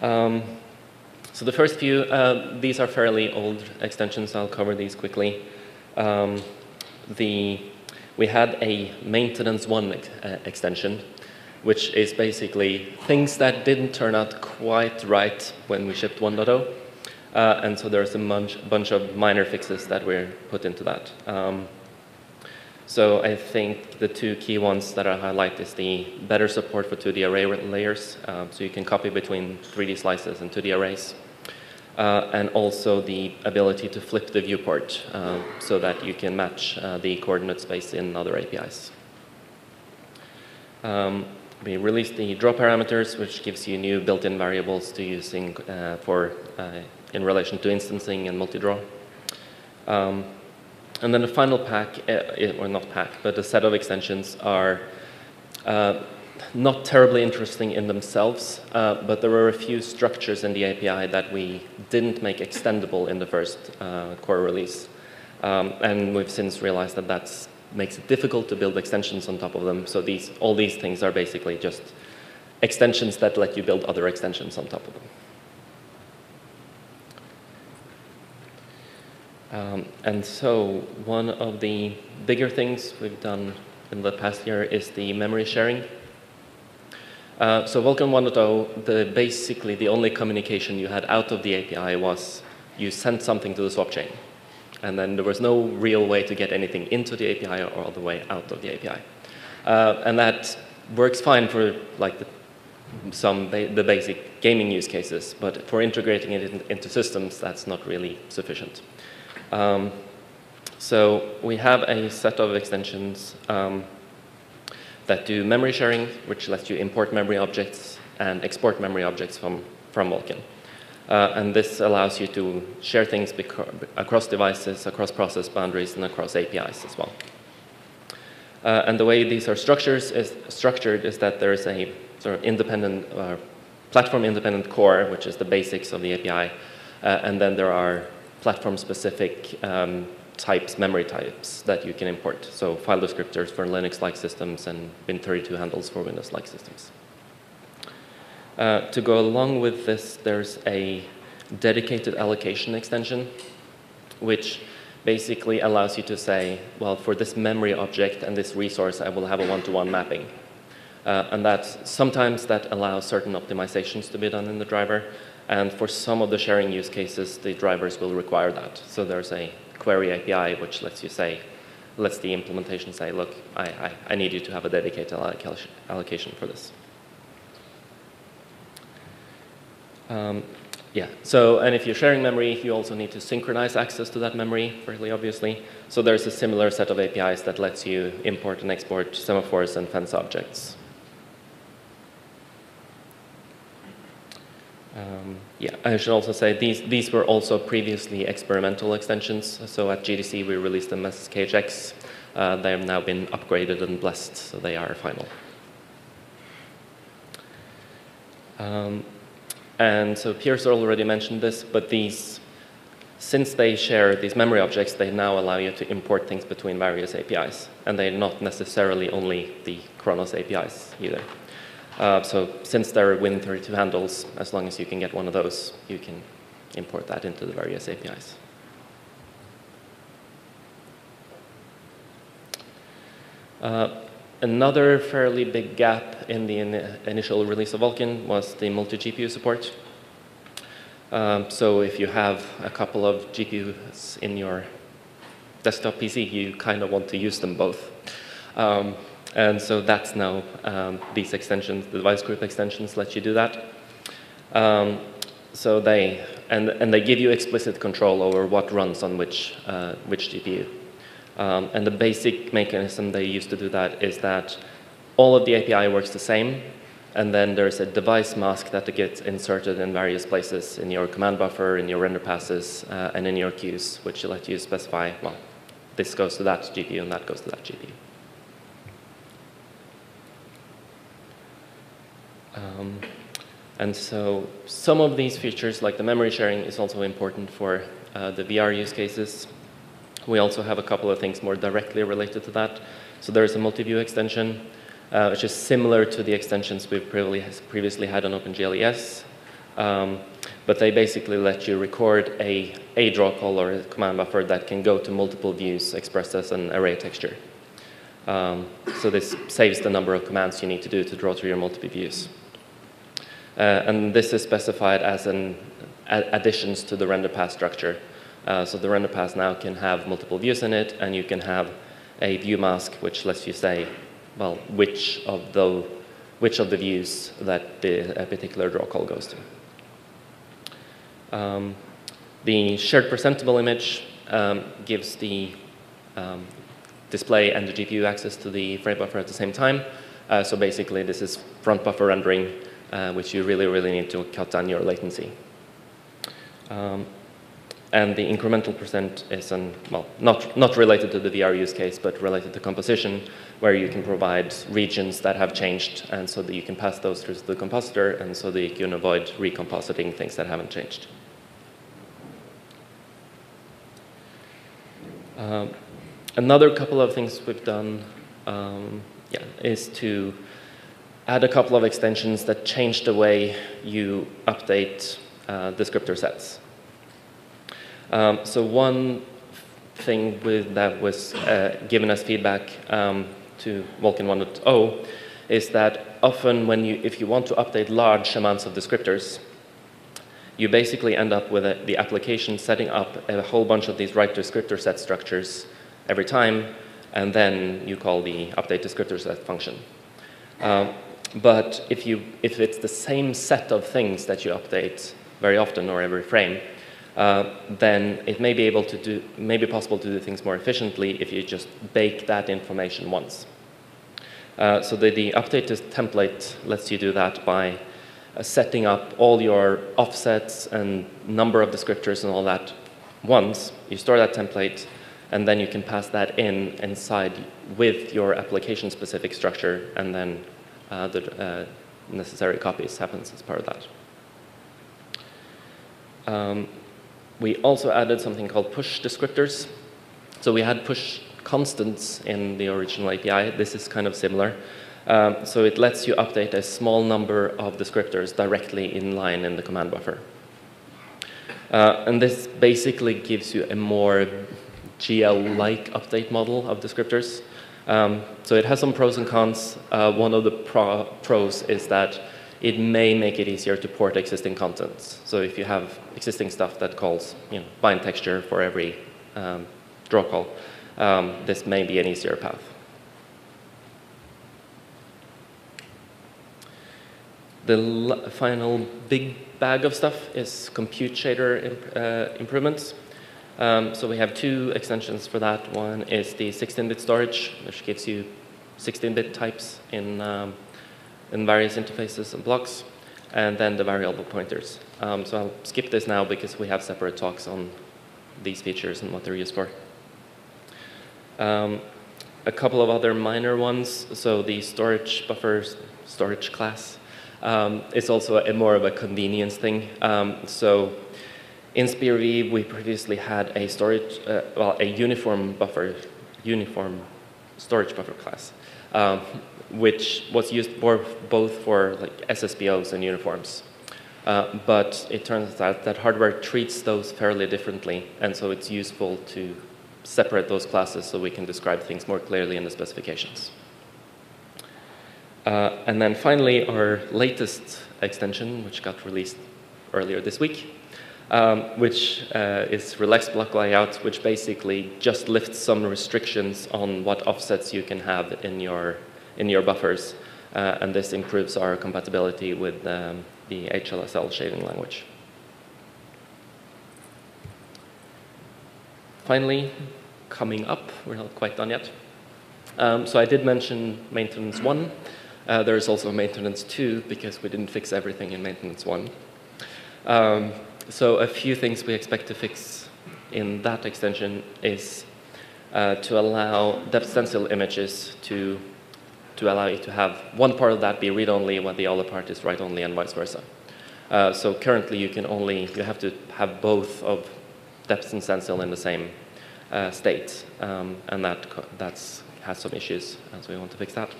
G: Um, so the first few, uh, these are fairly old extensions. I'll cover these quickly. Um, the, we had a maintenance one ex uh, extension, which is basically things that didn't turn out quite right when we shipped 1.0. Uh, and so there's a bunch, bunch, of minor fixes that were put into that. Um, so I think the two key ones that I highlight is the better support for 2D array layers, um, so you can copy between 3D slices and 2D arrays. Uh, and also the ability to flip the viewport uh, so that you can match uh, the coordinate space in other APIs. Um, we released the draw parameters, which gives you new built-in variables to using uh, for uh, in relation to instancing and multi-draw. Um, and then the final pack, uh, or not pack, but a set of extensions are uh, not terribly interesting in themselves, uh, but there were a few structures in the API that we didn't make extendable in the first core release. Um, and we've since realized that that makes it difficult to build extensions on top of them. So these, all these things are basically just extensions that let you build other extensions on top of them. Um, and so one of the bigger things we've done in the past year is the memory sharing. Uh, so Vulkan 1.0, the, basically the only communication you had out of the API was you sent something to the swap chain. And then there was no real way to get anything into the API or all the way out of the API. Uh, and that works fine for like the, some ba the basic gaming use cases, but for integrating it in, into systems, that's not really sufficient. Um, so we have a set of extensions um, that do memory sharing, which lets you import memory objects and export memory objects from, from Vulkan. Uh, and this allows you to share things across devices, across process boundaries, and across APIs as well. Uh, and the way these are structures is, structured is that there is a sort of independent, uh, platform-independent core, which is the basics of the API, uh, and then there are platform-specific um, types, memory types that you can import. So file descriptors for Linux-like systems and Win32 handles for Windows-like systems. Uh, to go along with this, there's a dedicated allocation extension, which basically allows you to say, well, for this memory object and this resource, I will have a one-to-one -one mapping. Uh, and that sometimes that allows certain optimizations to be done in the driver, and for some of the sharing use cases, the drivers will require that. So there's a query API which lets you say, lets the implementation say, look, I, I, I need you to have a dedicated allocation for this. Um, yeah, so, and if you're sharing memory, you also need to synchronize access to that memory, fairly obviously. So there's a similar set of APIs that lets you import and export semaphores and fence objects. Um, yeah, I should also say these, these were also previously experimental extensions. So at GDC, we released them as KHX. Uh, they have now been upgraded and blessed, so they are final. Um, and so Piers already mentioned this, but these, since they share these memory objects, they now allow you to import things between various APIs. And they're not necessarily only the Khronos APIs either. Uh, so since there are Win32 handles, as long as you can get one of those, you can import that into the various APIs. Uh, another fairly big gap in the in initial release of Vulkan was the multi-GPU support. Um, so if you have a couple of GPUs in your desktop PC, you kind of want to use them both. Um, and so that's now, um, these extensions, the device group extensions let you do that. Um, so they, and, and they give you explicit control over what runs on which, uh, which GPU. Um, and the basic mechanism they use to do that is that all of the API works the same, and then there's a device mask that gets inserted in various places in your command buffer, in your render passes, uh, and in your queues, which let you specify, well, this goes to that GPU and that goes to that GPU. Um, and so some of these features, like the memory sharing, is also important for uh, the VR use cases. We also have a couple of things more directly related to that. So there's a multi-view extension, uh, which is similar to the extensions we've previously had on OpenGL. Um, but they basically let you record a, a draw call or a command buffer that can go to multiple views expressed as an array texture. Um, so this saves the number of commands you need to do to draw through your multiple views. Uh, and this is specified as an additions to the render pass structure. Uh, so the render pass now can have multiple views in it, and you can have a view mask which lets you say, well, which of the which of the views that the, a particular draw call goes to. Um, the shared presentable image um, gives the um, display and the GPU access to the frame buffer at the same time. Uh, so basically, this is front buffer rendering, uh, which you really, really need to cut down your latency. Um, and the incremental present is an, well, not, not related to the VR use case, but related to composition, where you can provide regions that have changed, and so that you can pass those through to the compositor, and so that you can avoid recompositing things that haven't changed. Um, another couple of things we've done um, yeah, is to add a couple of extensions that change the way you update uh, descriptor sets. Um, so one thing with, that was uh, given as feedback um, to Vulkan 1.0 is that often when you, if you want to update large amounts of descriptors, you basically end up with a, the application setting up a whole bunch of these write descriptor set structures every time, and then you call the update descriptor set function. Um, but if, you, if it's the same set of things that you update very often or every frame, uh, then it may be able to do, may be possible to do things more efficiently if you just bake that information once. Uh, so the, the update template lets you do that by uh, setting up all your offsets and number of descriptors and all that once. You store that template, and then you can pass that in inside with your application-specific structure, and then uh, the uh, necessary copies happens as part of that. Um, we also added something called push descriptors. So we had push constants in the original API. This is kind of similar. Um, so it lets you update a small number of descriptors directly in line in the command buffer. Uh, and this basically gives you a more GL-like update model of descriptors. Um, so it has some pros and cons. Uh, one of the pro pros is that it may make it easier to port existing contents. So if you have existing stuff that calls you know, bind texture for every um, draw call, um, this may be an easier path. The final big bag of stuff is compute shader imp uh, improvements. Um, so we have two extensions for that. One is the 16-bit storage, which gives you 16-bit types in um, in various interfaces and blocks, and then the variable pointers. Um, so I'll skip this now because we have separate talks on these features and what they're used for. Um, a couple of other minor ones. So the storage buffer storage class um, is also a, more of a convenience thing. Um, so in SPIR-V, we previously had a storage, uh, well, a uniform buffer, uniform storage buffer class. Um, which was used both for like SSBOs and uniforms. Uh, but it turns out that hardware treats those fairly differently, and so it's useful to separate those classes so we can describe things more clearly in the specifications. Uh, and then finally, our latest extension, which got released earlier this week, um, which uh, is relaxed block layout, which basically just lifts some restrictions on what offsets you can have in your in your buffers, uh, and this improves our compatibility with um, the HLSL shading language. Finally, coming up, we're not quite done yet. Um, so I did mention maintenance one. Uh, there is also maintenance two because we didn't fix everything in maintenance one. Um, so a few things we expect to fix in that extension is uh, to allow depth stencil images to to allow you to have one part of that be read-only when the other part is write-only and vice versa. Uh, so currently you can only, you have to have both of depth and stencil in the same uh, state, um, and that that's, has some issues, and so we want to fix that.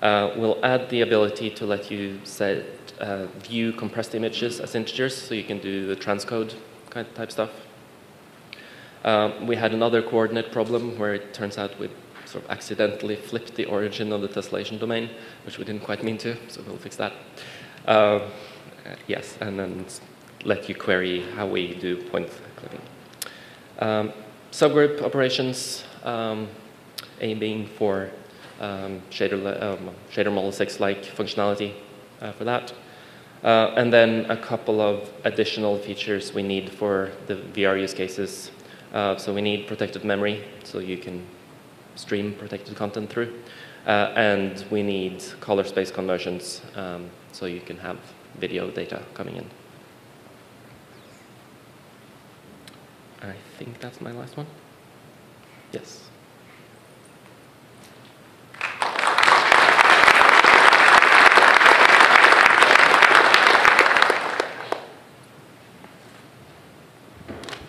G: Uh, we'll add the ability to let you set, uh, view compressed images as integers, so you can do the transcode kind of type stuff. Um, we had another coordinate problem where it turns out we sort of accidentally flipped the origin of the tessellation domain, which we didn't quite mean to, so we'll fix that. Uh, yes, and then let you query how we do point clipping. Um, subgroup operations, um, A being for um, shader, um, shader model 6-like functionality uh, for that. Uh, and then a couple of additional features we need for the VR use cases. Uh, so we need protected memory, so you can stream protected content through. Uh, and we need color space conversions, um, so you can have video data coming in. I think that's my last one. Yes.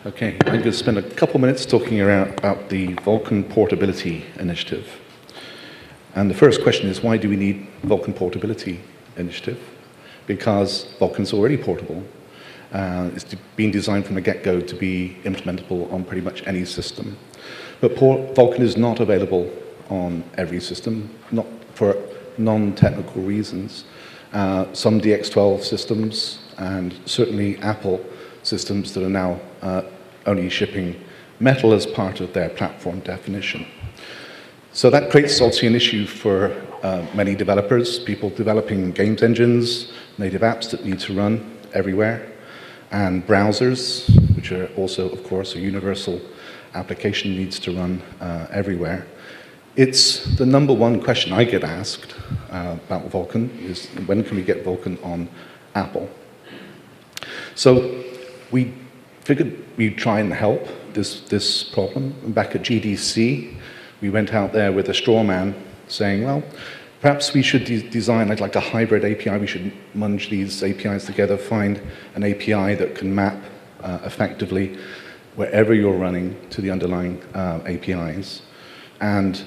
H: Okay, I'm going to spend a couple minutes talking around about the Vulkan Portability Initiative. And the first question is, why do we need Vulkan Portability Initiative? Because Vulkan's already portable. Uh, it's been designed from the get-go to be implementable on pretty much any system. But Vulkan is not available on every system, not for non-technical reasons. Uh, some DX12 systems and certainly Apple systems that are now uh, only shipping metal as part of their platform definition. So that creates obviously an issue for uh, many developers, people developing games engines, native apps that need to run everywhere, and browsers, which are also, of course, a universal application needs to run uh, everywhere. It's the number one question I get asked uh, about Vulkan is when can we get Vulkan on Apple? So we figured we'd try and help this, this problem. back at GDC, we went out there with a straw man saying, well, perhaps we should de design like, like a hybrid API. We should munge these APIs together, find an API that can map uh, effectively wherever you're running to the underlying uh, APIs. And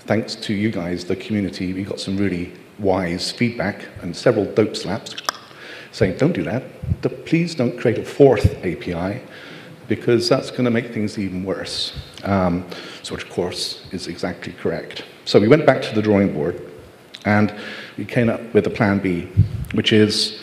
H: thanks to you guys, the community, we got some really wise feedback and several dope slaps saying, don't do that. Please don't create a fourth API because that's going to make things even worse. Um, so which, of course, is exactly correct. So we went back to the drawing board and we came up with a plan B, which is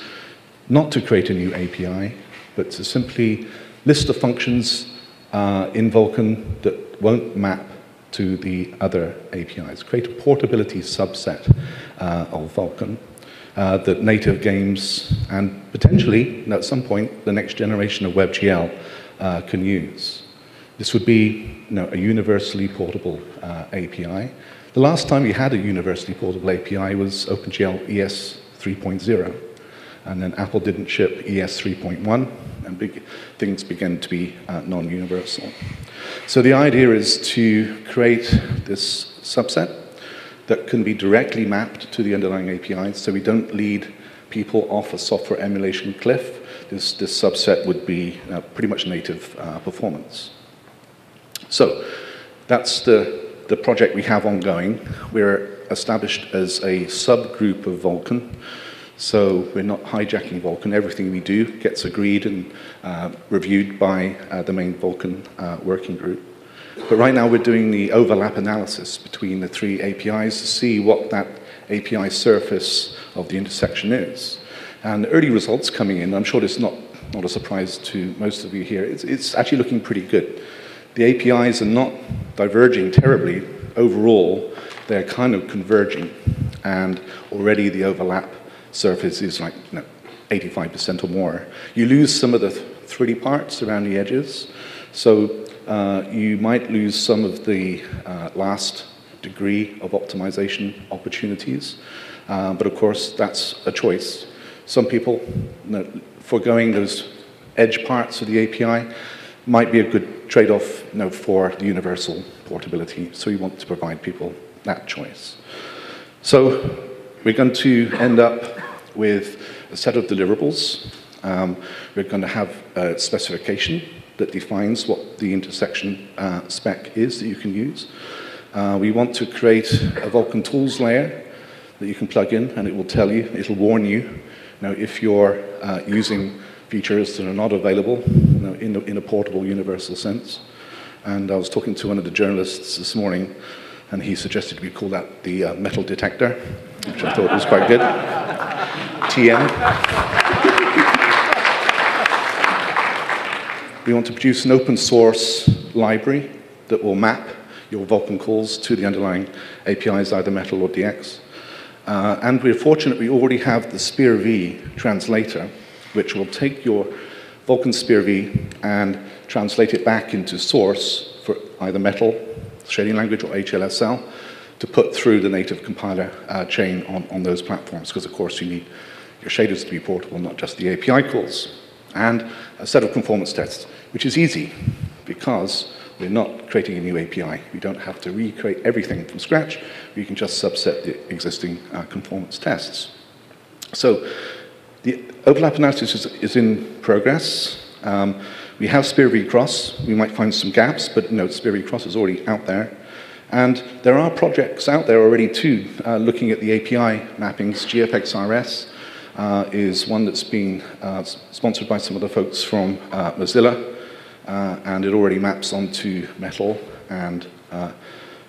H: not to create a new API, but to simply list the functions uh, in Vulkan that won't map to the other APIs. Create a portability subset uh, of Vulkan uh, that native games and potentially, at some point, the next generation of WebGL uh, can use. This would be you know, a universally portable uh, API. The last time we had a universally portable API was OpenGL ES 3.0. And then Apple didn't ship ES 3.1, and big, things began to be uh, non-universal. So the idea is to create this subset that can be directly mapped to the underlying APIs, so we don't lead people off a software emulation cliff. This, this subset would be uh, pretty much native uh, performance. So that's the, the project we have ongoing. We're established as a subgroup of Vulkan. So we're not hijacking Vulkan. Everything we do gets agreed and uh, reviewed by uh, the main Vulkan uh, working group. But right now we're doing the overlap analysis between the three APIs to see what that API surface of the intersection is. And early results coming in, I'm sure it's not, not a surprise to most of you here, it's, it's actually looking pretty good. The APIs are not diverging terribly. Overall, they're kind of converging. And already the overlap surface is like you know, 85% or more. You lose some of the 3D parts around the edges. So uh, you might lose some of the uh, last degree of optimization opportunities. Uh, but of course, that's a choice. Some people, you know, foregoing those edge parts of the API might be a good trade-off you know, for the universal portability. So we want to provide people that choice. So we're going to end up with a set of deliverables. Um, we're going to have a specification that defines what the intersection uh, spec is that you can use. Uh, we want to create a Vulkan tools layer that you can plug in, and it will tell you, it'll warn you, now if you're uh, using features that are not available you know, in, a, in a portable universal sense. And I was talking to one of the journalists this morning, and he suggested we call that the uh, metal detector, which I thought was quite good. TM. We want to produce an open source library that will map your Vulkan calls to the underlying APIs, either Metal or DX. Uh, and we're fortunate we already have the SPIR-V translator, which will take your Vulkan SPIR-V and translate it back into source for either Metal, shading language, or HLSL to put through the native compiler uh, chain on, on those platforms, because of course you need your shaders to be portable, not just the API calls. And a set of conformance tests, which is easy because we're not creating a new API. We don't have to recreate everything from scratch. We can just subset the existing uh, conformance tests. So the overlap analysis is, is in progress. Um, we have SPIR-V cross. We might find some gaps, but no, SPIR-V cross is already out there. And there are projects out there already too, uh, looking at the API mappings. GFXRS uh, is one that's been uh, sponsored by some of the folks from uh, Mozilla uh, and it already maps onto metal and uh,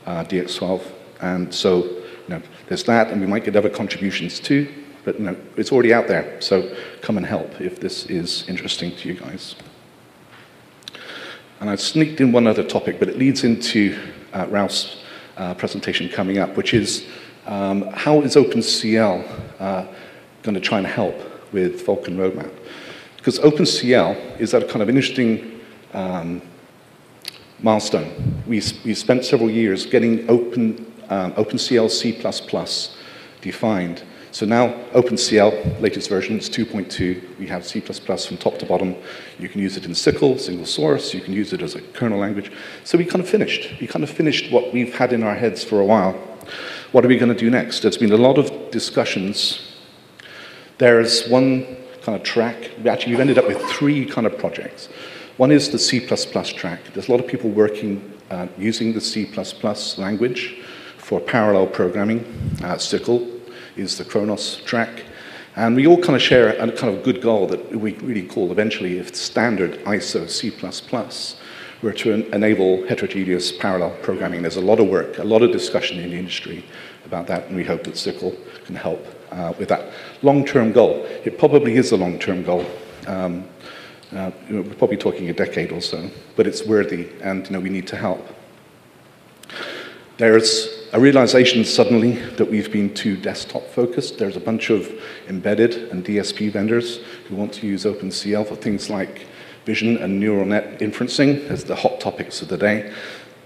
H: uh, DX12. And so, you know, there's that, and we might get other contributions too, but you know, it's already out there. So come and help if this is interesting to you guys. And I've sneaked in one other topic, but it leads into uh, Ralph's uh, presentation coming up, which is um, how is OpenCL uh, going to try and help with Vulkan Roadmap? Because OpenCL is at a kind of interesting um, milestone. We, we spent several years getting open, um, OpenCL C++ defined. So now OpenCL, latest version, is 2.2. We have C++ from top to bottom. You can use it in SYCL, single source. You can use it as a kernel language. So we kind of finished. We kind of finished what we've had in our heads for a while. What are we going to do next? There's been a lot of discussions. There's one kind of track. Actually, we've ended up with three kind of projects. One is the C++ track. There's a lot of people working uh, using the C++ language for parallel programming. Uh, is the Khronos track. And we all kind of share a kind of good goal that we really call eventually if standard ISO C++ were to en enable heterogeneous parallel programming. There's a lot of work, a lot of discussion in the industry about that, and we hope that SYCL can help uh, with that long-term goal. It probably is a long-term goal. Um, uh, we're probably talking a decade or so, but it's worthy and you know, we need to help. There's a realization suddenly that we've been too desktop focused. There's a bunch of embedded and DSP vendors who want to use OpenCL for things like vision and neural net inferencing as the hot topics of the day.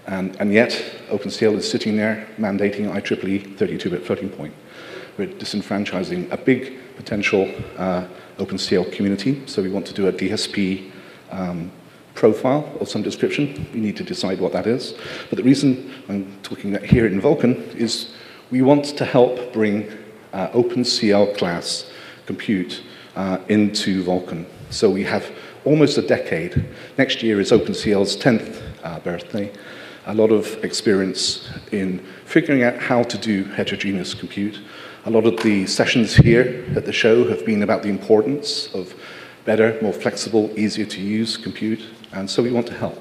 H: And, and yet, OpenCL is sitting there mandating IEEE 32-bit floating point. We're disenfranchising a big potential uh, OpenCL community. So we want to do a DSP um, profile of some description. We need to decide what that is. But the reason I'm talking here in Vulkan is we want to help bring uh, OpenCL class compute uh, into Vulkan. So we have almost a decade. Next year is OpenCL's 10th uh, birthday. A lot of experience in figuring out how to do heterogeneous compute, a lot of the sessions here at the show have been about the importance of better, more flexible, easier to use compute, and so we want to help.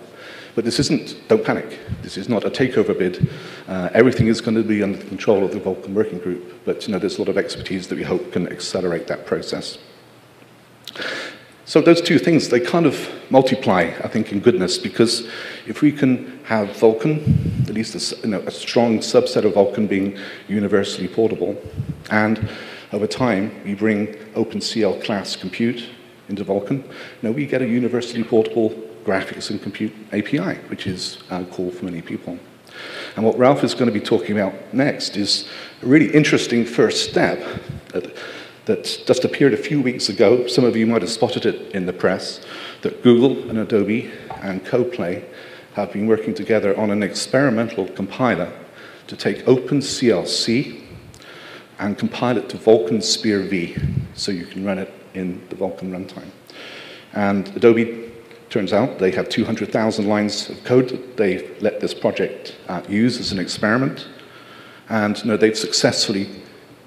H: But this isn't, don't panic, this is not a takeover bid. Uh, everything is going to be under the control of the Vulkan Working Group, but you know, there's a lot of expertise that we hope can accelerate that process. So those two things, they kind of multiply, I think, in goodness, because if we can have Vulkan, at least a, you know, a strong subset of Vulkan being universally portable, and over time we bring OpenCL class compute into Vulkan, now we get a universally portable graphics and compute API, which is uh, cool for many people. And what Ralph is going to be talking about next is a really interesting first step that just appeared a few weeks ago. Some of you might have spotted it in the press that Google and Adobe and Codeplay have been working together on an experimental compiler to take OpenCLC and compile it to Vulkan SPIR-V so you can run it in the Vulkan runtime. And Adobe, turns out, they have 200,000 lines of code that they've let this project uh, use as an experiment. And you know, they've successfully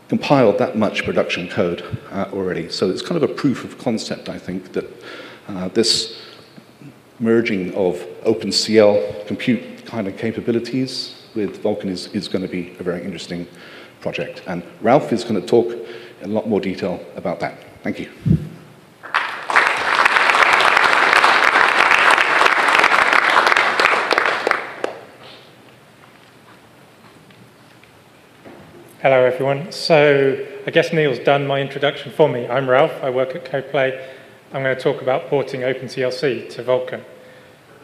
H: compiled that much production code uh, already. So it's kind of a proof of concept, I think, that uh, this merging of OpenCL compute kind of capabilities with Vulkan is, is going to be a very interesting project. And Ralph is going to talk in a lot more detail about that. Thank you.
I: Hello, everyone. So I guess Neil's done my introduction for me. I'm Ralph. I work at Codeplay. I'm going to talk about porting OpenCLC to Vulkan.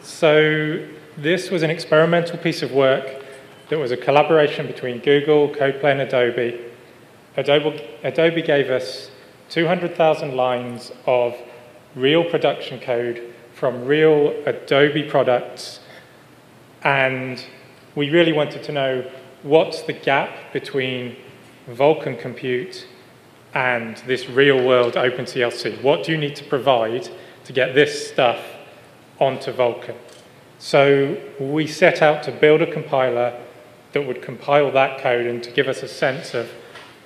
I: So this was an experimental piece of work that was a collaboration between Google, Codeplay, and Adobe. Adobe, Adobe gave us 200,000 lines of real production code from real Adobe products, and we really wanted to know what's the gap between Vulkan Compute and this real world OpenCLC? What do you need to provide to get this stuff onto Vulkan? So we set out to build a compiler that would compile that code and to give us a sense of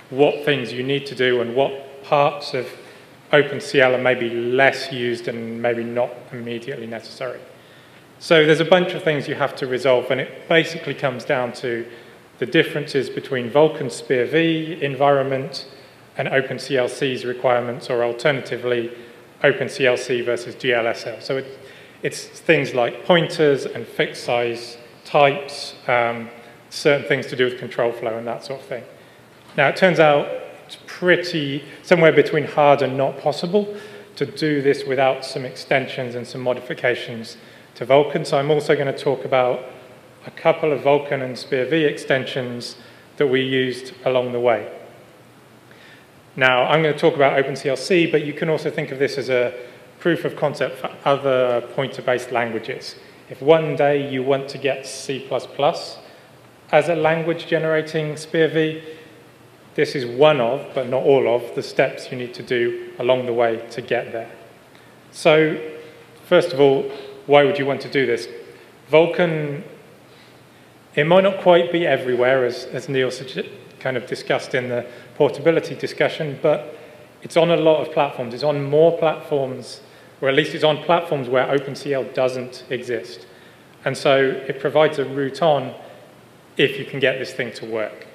I: what things you need to do and what parts of OpenCL are maybe less used and maybe not immediately necessary. So there's a bunch of things you have to resolve, and it basically comes down to the differences between Vulkan SPIR-V environment and OpenCLC's requirements, or alternatively, OpenCLC versus GLSL. So it, it's things like pointers and fixed size types, um, certain things to do with control flow and that sort of thing. Now, it turns out it's pretty, somewhere between hard and not possible to do this without some extensions and some modifications to Vulkan. So I'm also going to talk about a couple of Vulkan and SPIR-V extensions that we used along the way. Now, I'm going to talk about OpenCLC, but you can also think of this as a proof of concept for other pointer-based languages. If one day you want to get C++ as a language generating SPIR-V, this is one of, but not all of, the steps you need to do along the way to get there. So, first of all, why would you want to do this? Vulkan it might not quite be everywhere, as, as Neil kind of discussed in the portability discussion, but it's on a lot of platforms. It's on more platforms, or at least it's on platforms where OpenCL doesn't exist. And so it provides a route on if you can get this thing to work.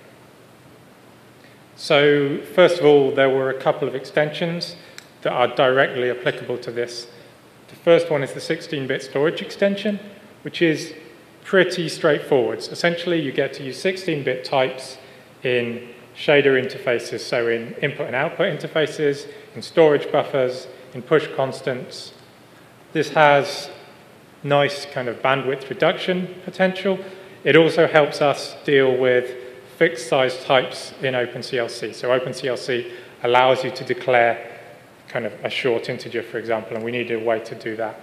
I: So first of all, there were a couple of extensions that are directly applicable to this. The first one is the 16-bit storage extension, which is pretty straightforward. Essentially, you get to use 16-bit types in shader interfaces, so in input and output interfaces, in storage buffers, in push constants. This has nice kind of bandwidth reduction potential. It also helps us deal with fixed size types in OpenCLC. So OpenCLC allows you to declare kind of a short integer, for example, and we need a way to do that.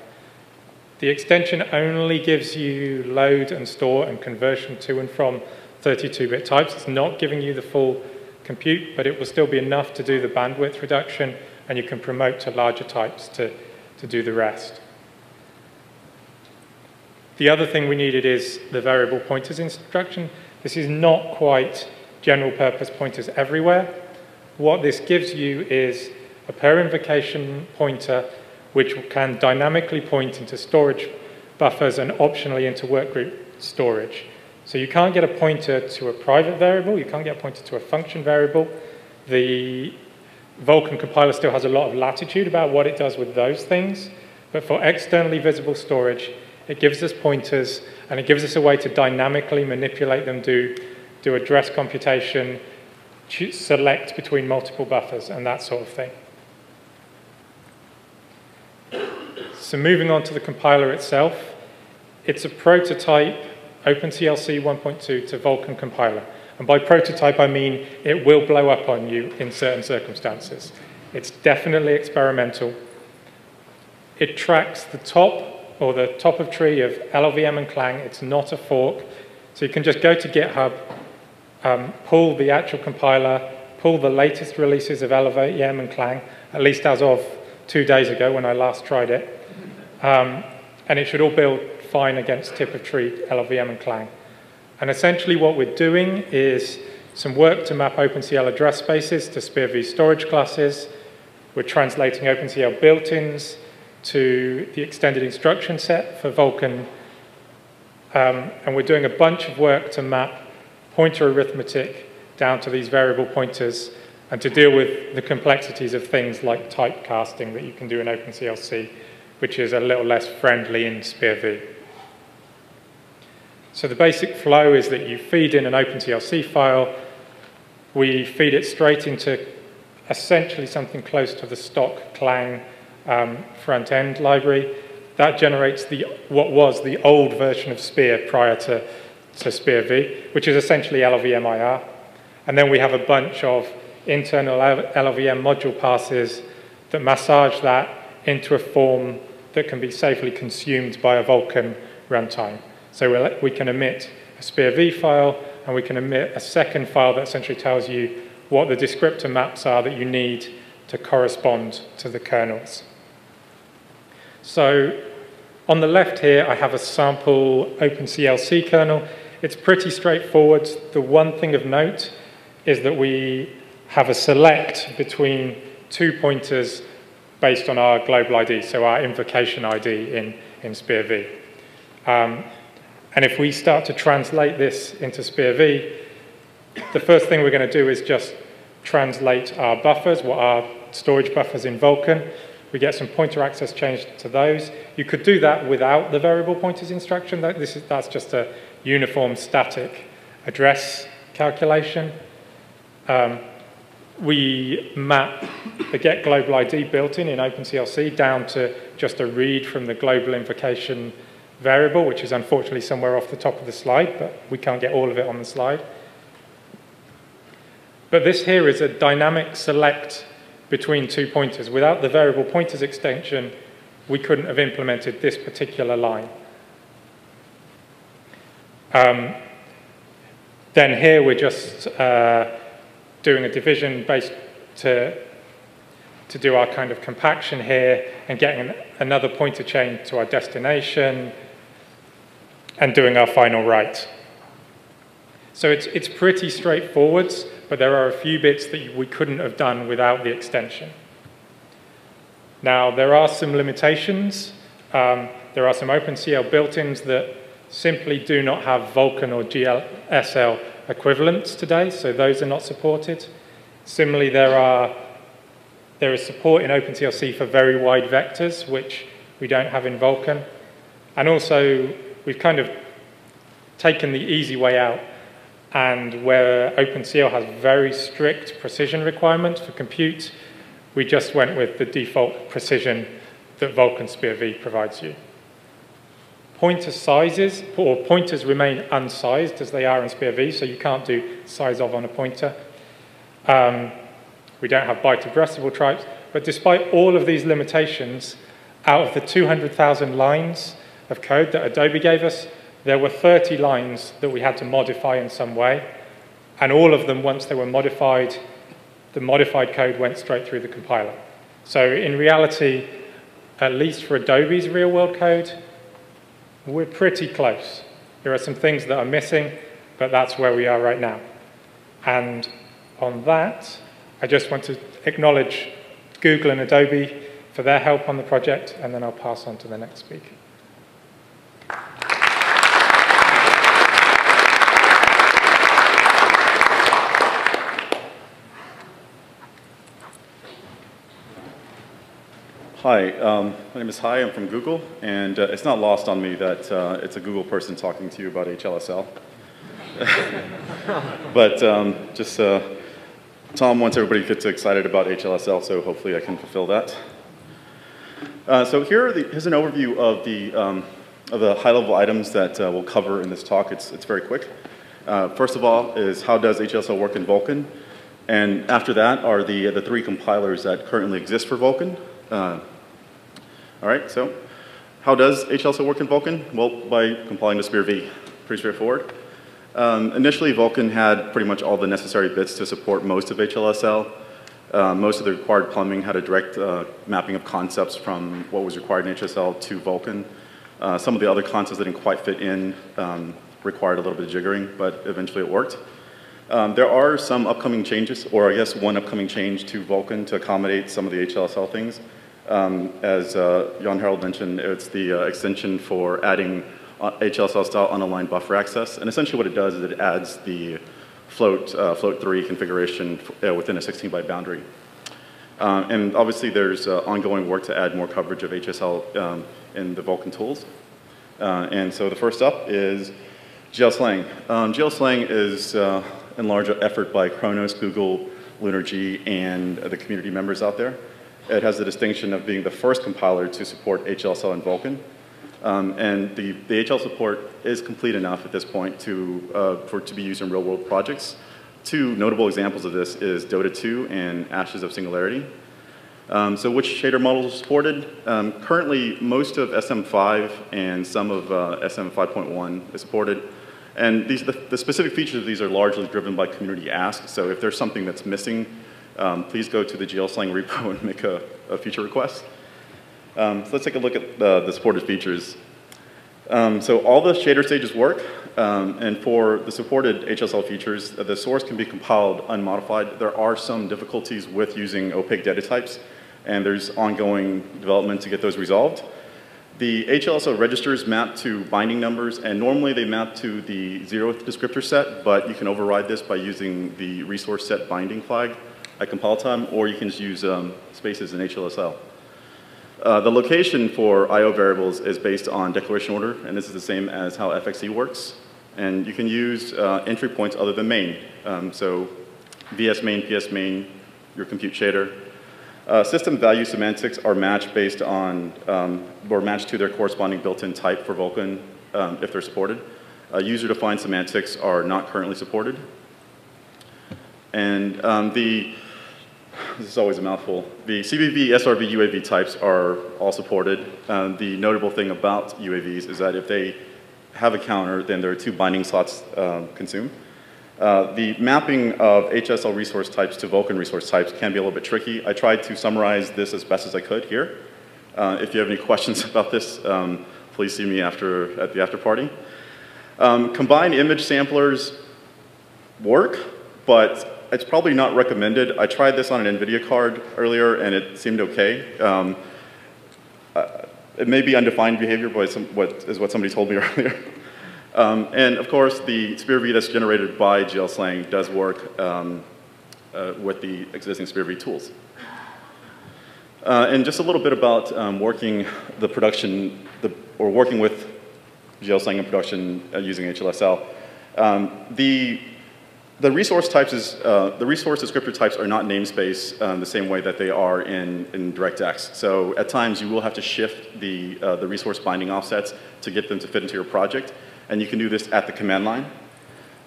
I: The extension only gives you load and store and conversion to and from 32-bit types. It's not giving you the full compute, but it will still be enough to do the bandwidth reduction, and you can promote to larger types to, to do the rest. The other thing we needed is the variable pointers instruction. This is not quite general purpose pointers everywhere. What this gives you is a per invocation pointer which can dynamically point into storage buffers and optionally into workgroup storage. So you can't get a pointer to a private variable, you can't get a pointer to a function variable. The Vulkan compiler still has a lot of latitude about what it does with those things, but for externally visible storage, it gives us pointers and it gives us a way to dynamically manipulate them, do, do address computation, select between multiple buffers and that sort of thing. So moving on to the compiler itself, it's a prototype OpenCLC 1.2 to Vulkan compiler. And by prototype, I mean it will blow up on you in certain circumstances. It's definitely experimental. It tracks the top or the top of tree of LLVM and Clang. It's not a fork. So you can just go to GitHub, um, pull the actual compiler, pull the latest releases of LLVM and Clang, at least as of two days ago when I last tried it. Um, and it should all build fine against tip of tree, LLVM, and Clang. And essentially what we're doing is some work to map OpenCL address spaces to SPIR-V storage classes. We're translating OpenCL built-ins to the extended instruction set for Vulkan. Um, and we're doing a bunch of work to map pointer arithmetic down to these variable pointers and to deal with the complexities of things like typecasting that you can do in OpenCLC, which is a little less friendly in SPIR-V. So the basic flow is that you feed in an OpenCLC file, we feed it straight into essentially something close to the stock Clang um, front-end library. That generates the, what was the old version of SPIR prior to, to SPIR-V, which is essentially LLVM IR. And then we have a bunch of internal LLVM module passes that massage that into a form that can be safely consumed by a Vulkan runtime. So we can emit a SPIR-V file, and we can emit a second file that essentially tells you what the descriptor maps are that you need to correspond to the kernels. So on the left here, I have a sample OpenCLC kernel. It's pretty straightforward. The one thing of note is that we have a select between two pointers based on our global ID, so our invocation ID in, in SPIR-V. Um, and if we start to translate this into SPIR-V, the first thing we're going to do is just translate our buffers, what are storage buffers in Vulkan. We get some pointer access changed to those. You could do that without the variable pointers instruction. That, this is, that's just a uniform static address calculation. Um, we map the get global ID built in in OpenCLC down to just a read from the global invocation variable, which is unfortunately somewhere off the top of the slide, but we can't get all of it on the slide. But this here is a dynamic select between two pointers. Without the variable pointers extension, we couldn't have implemented this particular line. Um, then here we're just uh, doing a division based to, to do our kind of compaction here and getting an, another pointer chain to our destination and doing our final write. So it's, it's pretty straightforward, but there are a few bits that we couldn't have done without the extension. Now, there are some limitations. Um, there are some OpenCL built-ins that simply do not have Vulkan or GLSL equivalents today, so those are not supported. Similarly, there, are, there is support in OpenCLC for very wide vectors, which we don't have in Vulkan. And also, we've kind of taken the easy way out, and where OpenCL has very strict precision requirements for compute, we just went with the default precision that Vulkan SPIR-V provides you. Pointer sizes, or pointers remain unsized as they are in SPIR-V, so you can't do size of on a pointer. Um, we don't have byte addressable types, but despite all of these limitations, out of the 200,000 lines of code that Adobe gave us, there were 30 lines that we had to modify in some way, and all of them, once they were modified, the modified code went straight through the compiler. So in reality, at least for Adobe's real-world code, we're pretty close. There are some things that are missing, but that's where we are right now. And on that, I just want to acknowledge Google and Adobe for their help on the project, and then I'll pass on to the next speaker.
J: Hi, um, my name is Hai. I'm from Google, and uh, it's not lost on me that uh, it's a Google person talking to you about HLSL. but um, just uh, Tom wants everybody to get excited about HLSL, so hopefully I can fulfill that. Uh, so here the, here's an overview of the um, of the high-level items that uh, we'll cover in this talk. It's it's very quick. Uh, first of all, is how does HLSL work in Vulkan, and after that are the the three compilers that currently exist for Vulkan. Uh, all right, so how does HLSL work in Vulkan? Well, by compiling to SPIR-V. Pretty straightforward. Um, initially, Vulkan had pretty much all the necessary bits to support most of HLSL. Uh, most of the required plumbing had a direct uh, mapping of concepts from what was required in HLSL to Vulkan. Uh, some of the other concepts that didn't quite fit in um, required a little bit of jiggering, but eventually it worked. Um, there are some upcoming changes, or I guess one upcoming change to Vulkan to accommodate some of the HLSL things. Um, as uh, Jan-Harald mentioned, it's the uh, extension for adding uh, HLSL style unaligned buffer access. And essentially what it does is it adds the float, uh, float 3 configuration uh, within a 16 byte boundary. Um, and obviously there's uh, ongoing work to add more coverage of HLSL um, in the Vulkan tools. Uh, and so the first up is GL Slang. Um, GL Slang is uh, in large effort by Khronos, Google, LunarG, and the community members out there. It has the distinction of being the first compiler to support HLSL and Vulkan. Um, and the, the HL support is complete enough at this point to, uh, for to be used in real world projects. Two notable examples of this is Dota 2 and Ashes of Singularity. Um, so which shader models are supported? Um, currently, most of SM5 and some of uh, SM5.1 is supported. And these, the, the, specific features of these are largely driven by community ask. So if there's something that's missing, um, please go to the GLSlang repo and make a, a feature request. Um, so let's take a look at the, the supported features. Um, so all the shader stages work, um, and for the supported HLSL features, the source can be compiled unmodified. There are some difficulties with using opaque data types, and there's ongoing development to get those resolved. The HLSL registers map to binding numbers, and normally they map to the zeroth descriptor set, but you can override this by using the resource set binding flag at compile time, or you can just use um, spaces in HLSL. Uh, the location for I.O. variables is based on declaration order, and this is the same as how FXC works. And you can use uh, entry points other than main. Um, so VS main, PS main, your compute shader. Uh, system value semantics are matched based on, um, or matched to their corresponding built-in type for Vulkan um, if they're supported. Uh, User-defined semantics are not currently supported. And um, the this is always a mouthful. The CBV, SRV, UAV types are all supported. Um, the notable thing about UAVs is that if they have a counter, then there are two binding slots um, consumed. Uh, the mapping of HLSL resource types to Vulkan resource types can be a little bit tricky. I tried to summarize this as best as I could here. Uh, if you have any questions about this, um, please see me after, at the after party. Um, combined image samplers work, but it's probably not recommended. I tried this on an NVIDIA card earlier and it seemed okay. Um, uh, it may be undefined behavior, but some, what is what somebody told me earlier. um, and of course, the SPIR-V that's generated by GLSlang does work um, uh, with the existing SPIR-V tools. Uh, and just a little bit about um, working the production, the, or working with GLSlang in production uh, using HLSL. Um, the the resource types is, uh, the resource descriptor types are not namespace um, the same way that they are in, in DirectX. So at times you will have to shift the, uh, the resource binding offsets to get them to fit into your project. And you can do this at the command line.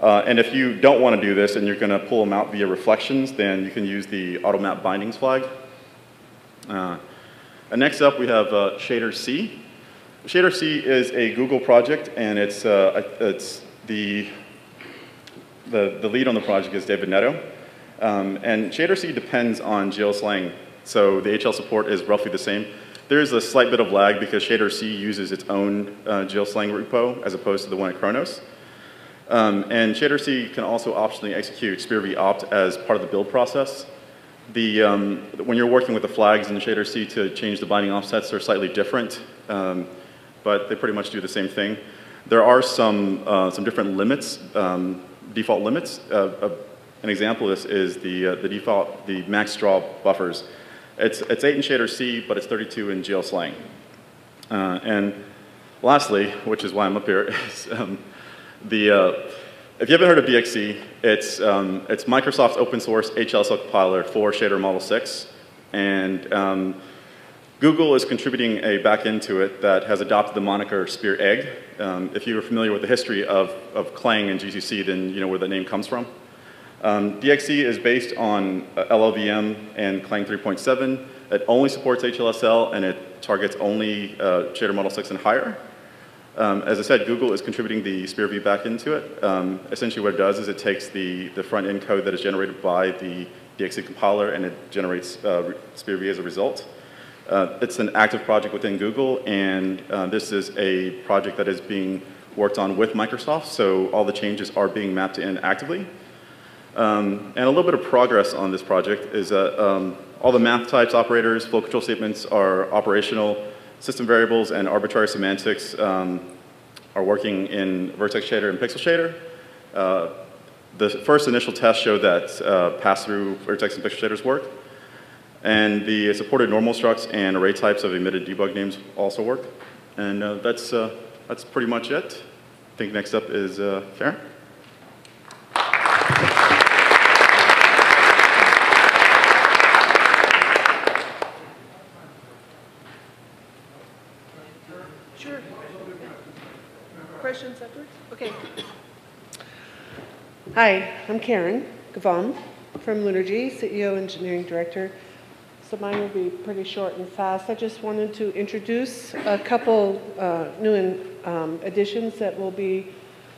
J: Uh, and if you don't want to do this and you're going to pull them out via reflections, then you can use the automap bindings flag. Uh, and next up we have uh, Shader C. Shader C is a Google project and it's, uh, it's the the, the lead on the project is David Neto. Um, and ShaderC depends on GLSlang, so the HL support is roughly the same. There is a slight bit of lag because ShaderC uses its own uh, GLSlang repo as opposed to the one at Khronos. Um, and ShaderC can also optionally execute SPIR-V opt as part of the build process. The, um, when you're working with the flags in ShaderC to change the binding offsets, they're slightly different, um, but they pretty much do the same thing. There are some, uh, some different limits. Um, default limits. Uh, uh, an example of this is the, uh, the default, the max draw buffers. It's, it's 8 in shader C, but it's 32 in GLSlang. Uh, and lastly, which is why I'm up here, is um, the, if you haven't heard of DXC, it's, um, it's Microsoft's open source HLSL compiler for Shader Model 6. And um, Google is contributing a backend to it that has adopted the moniker Spiregg. Um, if you're familiar with the history of, of Clang and GCC, then you know where the name comes from. Um, is based on uh, LLVM and Clang 3.7. It only supports HLSL and it targets only uh, Shader Model 6 and higher. Um, as I said, Google is contributing the SPIR-V back into it. Um, essentially what it does is it takes the, the front end code that is generated by the DXC compiler and it generates uh, SPIR-V as a result. Uh, it's an active project within Google, and uh, this is a project that is being worked on with Microsoft, so all the changes are being mapped in actively. Um, and a little bit of progress on this project is that um, all the math types, operators, flow control statements are operational. System variables and arbitrary semantics um, are working in Vertex Shader and Pixel Shader. Uh, the first initial test showed that uh, pass-through Vertex and Pixel Shaders work. And the supported normal structs and array types of emitted debug names also work. And uh, that's, uh, that's pretty much it. I think next up is uh, Karen.
K: Sure. Questions afterwards? Okay. Hi, I'm Karen Ghavam from LunarG, CEO Engineering Director. So mine will be pretty short and fast. I just wanted to introduce a couple uh, new in, um, additions that will be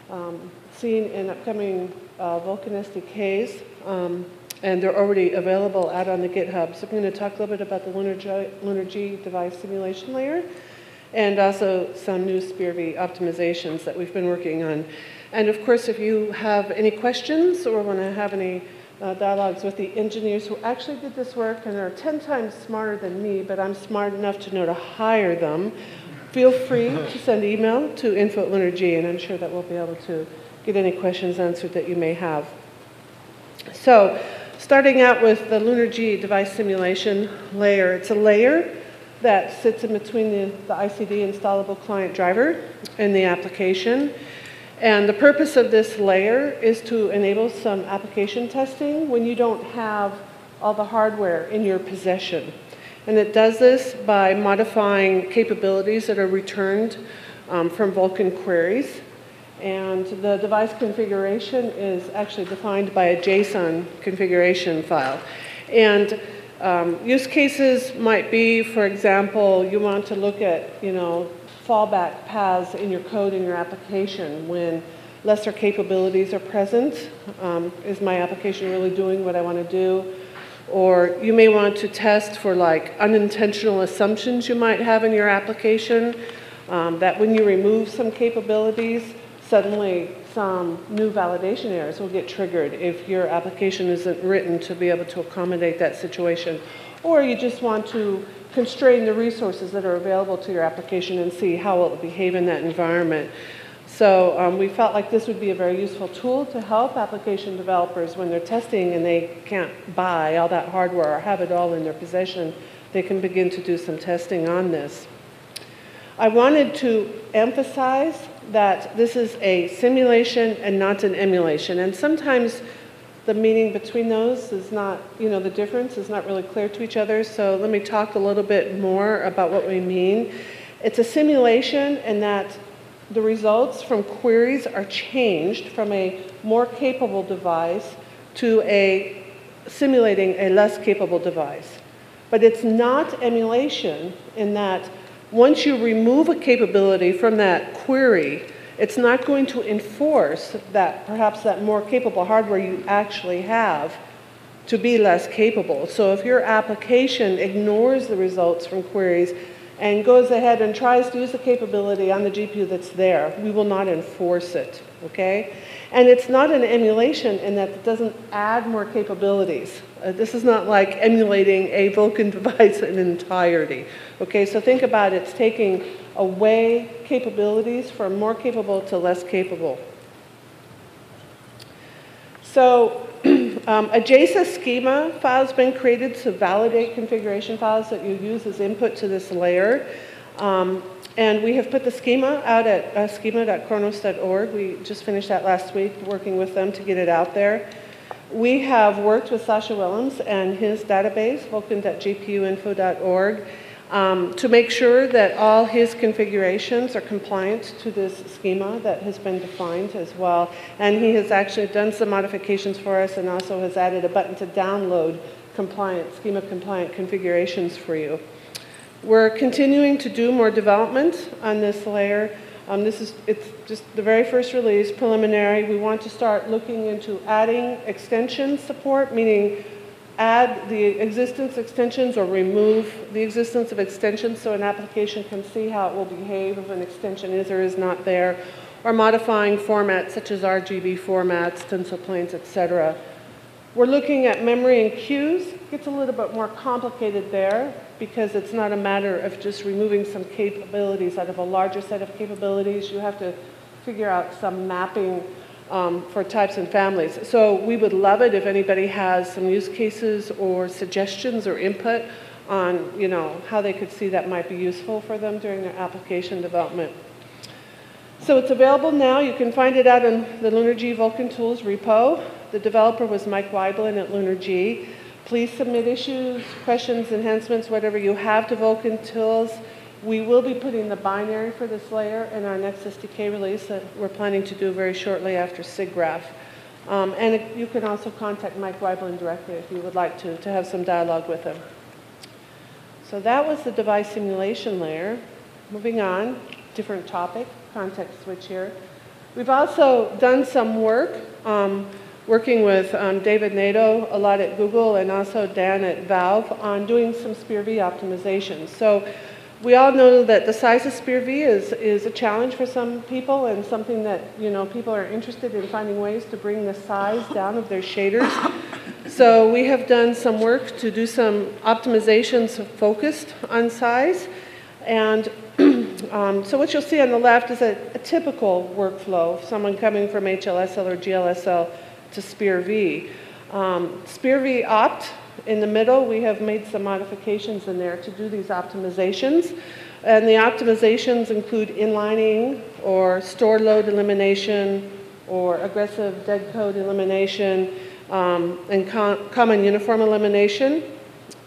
K: um, seen in upcoming uh, SDKs. Um, and they're already available out on the GitHub. So I'm going to talk a little bit about the LunarG, LunarG device simulation layer and also some new SPIR-V optimizations that we've been working on. And of course, if you have any questions or want to have any uh, dialogues with the engineers who actually did this work and are 10 times smarter than me, but I'm smart enough to know to hire them, feel free to send email to info at LunarG, and I'm sure that we'll be able to get any questions answered that you may have. So, starting out with the LunarG device simulation layer. It's a layer that sits in between the, the ICD installable client driver and the application. And the purpose of this layer is to enable some application testing when you don't have all the hardware in your possession. And it does this by modifying capabilities that are returned um, from Vulkan queries. And the device configuration is actually defined by a JSON configuration file. And um, use cases might be, for example, you want to look at, you know, fallback paths in your code in your application when lesser capabilities are present. Um, is my application really doing what I want to do? Or you may want to test for like unintentional assumptions you might have in your application um, that when you remove some capabilities, suddenly some new validation errors will get triggered if your application isn't written to be able to accommodate that situation. Or you just want to constrain the resources that are available to your application and see how it will behave in that environment. So um, we felt like this would be a very useful tool to help application developers when they're testing and they can't buy all that hardware or have it all in their possession. They can begin to do some testing on this. I wanted to emphasize that this is a simulation and not an emulation. And sometimes the meaning between those is not, you know, the difference is not really clear to each other. So let me talk a little bit more about what we mean. It's a simulation in that the results from queries are changed from a more capable device to a simulating a less capable device. But it's not emulation in that once you remove a capability from that query, it's not going to enforce that perhaps that more capable hardware you actually have to be less capable. So if your application ignores the results from queries and goes ahead and tries to use the capability on the GPU that's there, we will not enforce it, okay? And it's not an emulation in that it doesn't add more capabilities. Uh, this is not like emulating a Vulkan device in entirety, okay? So think about it, it's taking away capabilities from more capable to less capable. So um, a JSON schema file has been created to validate configuration files that you use as input to this layer. Um, and we have put the schema out at uh. We just finished that last week, working with them to get it out there. We have worked with Sascha Willems and his database, vulkan.gpuinfo.org, um, to make sure that all his configurations are compliant to this schema that has been defined as well. And he has actually done some modifications for us and also has added a button to download compliant, schema compliant configurations for you. We're continuing to do more development on this layer. Um, this is it's just the very first release, preliminary. We want to start looking into adding extension support, meaning add the existence extensions or remove the existence of extensions so an application can see how it will behave if an extension is or is not there, or modifying formats such as RGB formats, stencil planes, etc., We're looking at memory and queues. Gets a little bit more complicated there because it's not a matter of just removing some capabilities out of a larger set of capabilities. You have to figure out some mapping um, for types and families. So we would love it if anybody has some use cases or suggestions or input on, you know, how they could see that might be useful for them during their application development. So it's available now. You can find it out in the LunarG Vulkan Tools repo. The developer was Mike Weiblen at LunarG. Please submit issues, questions, enhancements, whatever you have to Vulkan Tools. We will be putting the binary for this layer in our next SDK release that we're planning to do very shortly after SIGGRAPH. Um, and it, you can also contact Mike Weiblen directly if you would like to, to have some dialogue with him. So that was the device simulation layer. Moving on, different topic, context switch here. We've also done some work um, working with um, David Neto a lot at Google and also Dan at Valve on doing some SPIR-V optimizations. So we all know that the size of SPIR-V is, is a challenge for some people and something that, you know, people are interested in finding ways to bring the size down of their shaders. So we have done some work to do some optimizations focused on size. And um, so what you'll see on the left is a, a typical workflow of someone coming from HLSL or GLSL to SPIR-V. Um, SPIR-V opt in the middle, we have made some modifications in there to do these optimizations. And the optimizations include inlining or store load elimination or aggressive dead code elimination um, and common uniform elimination.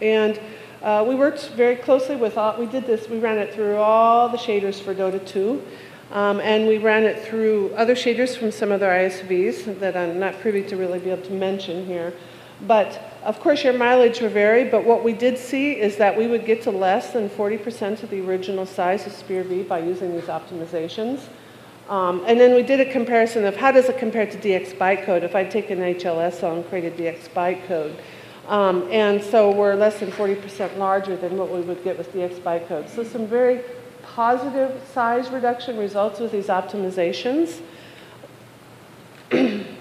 K: And uh, we worked very closely with all, we did this, we ran it through all the shaders for Dota 2. Um, and we ran it through other shaders from some other ISVs that I'm not privy to really be able to mention here. But of course, your mileage will vary, but what we did see is that we would get to less than 40% of the original size of SPIR-V by using these optimizations. Um, and then we did a comparison of how does it compare to DX bytecode if I'd taken HLSL and created DX bytecode. Um, and so we're less than 40% larger than what we would get with DX bytecode. So some very positive size reduction results with these optimizations.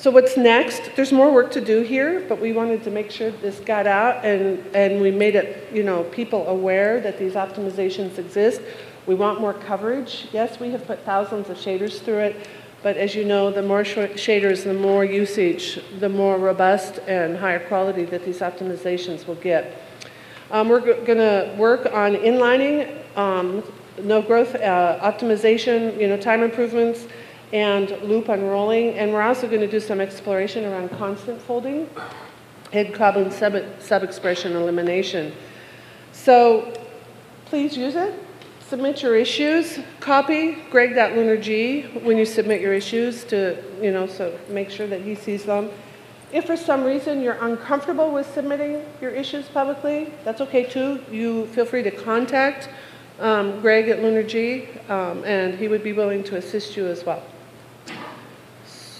K: So what's next? There's more work to do here, but we wanted to make sure this got out and, and we made it, you know, people aware that these optimizations exist. We want more coverage. Yes, we have put thousands of shaders through it, but as you know, the more shaders, the more usage, the more robust and higher quality that these optimizations will get. Um, we're going to work on inlining, um, no growth uh, optimization, you know, time improvements, and loop unrolling. And we're also going to do some exploration around constant folding and carbon sub, sub-expression elimination. So please use it. Submit your issues. Copy greg.lunarg when you submit your issues to, you know, so make sure that he sees them. If for some reason you're uncomfortable with submitting your issues publicly, that's okay too. You feel free to contact um, Greg at LunarG, um, and he would be willing to assist you as well.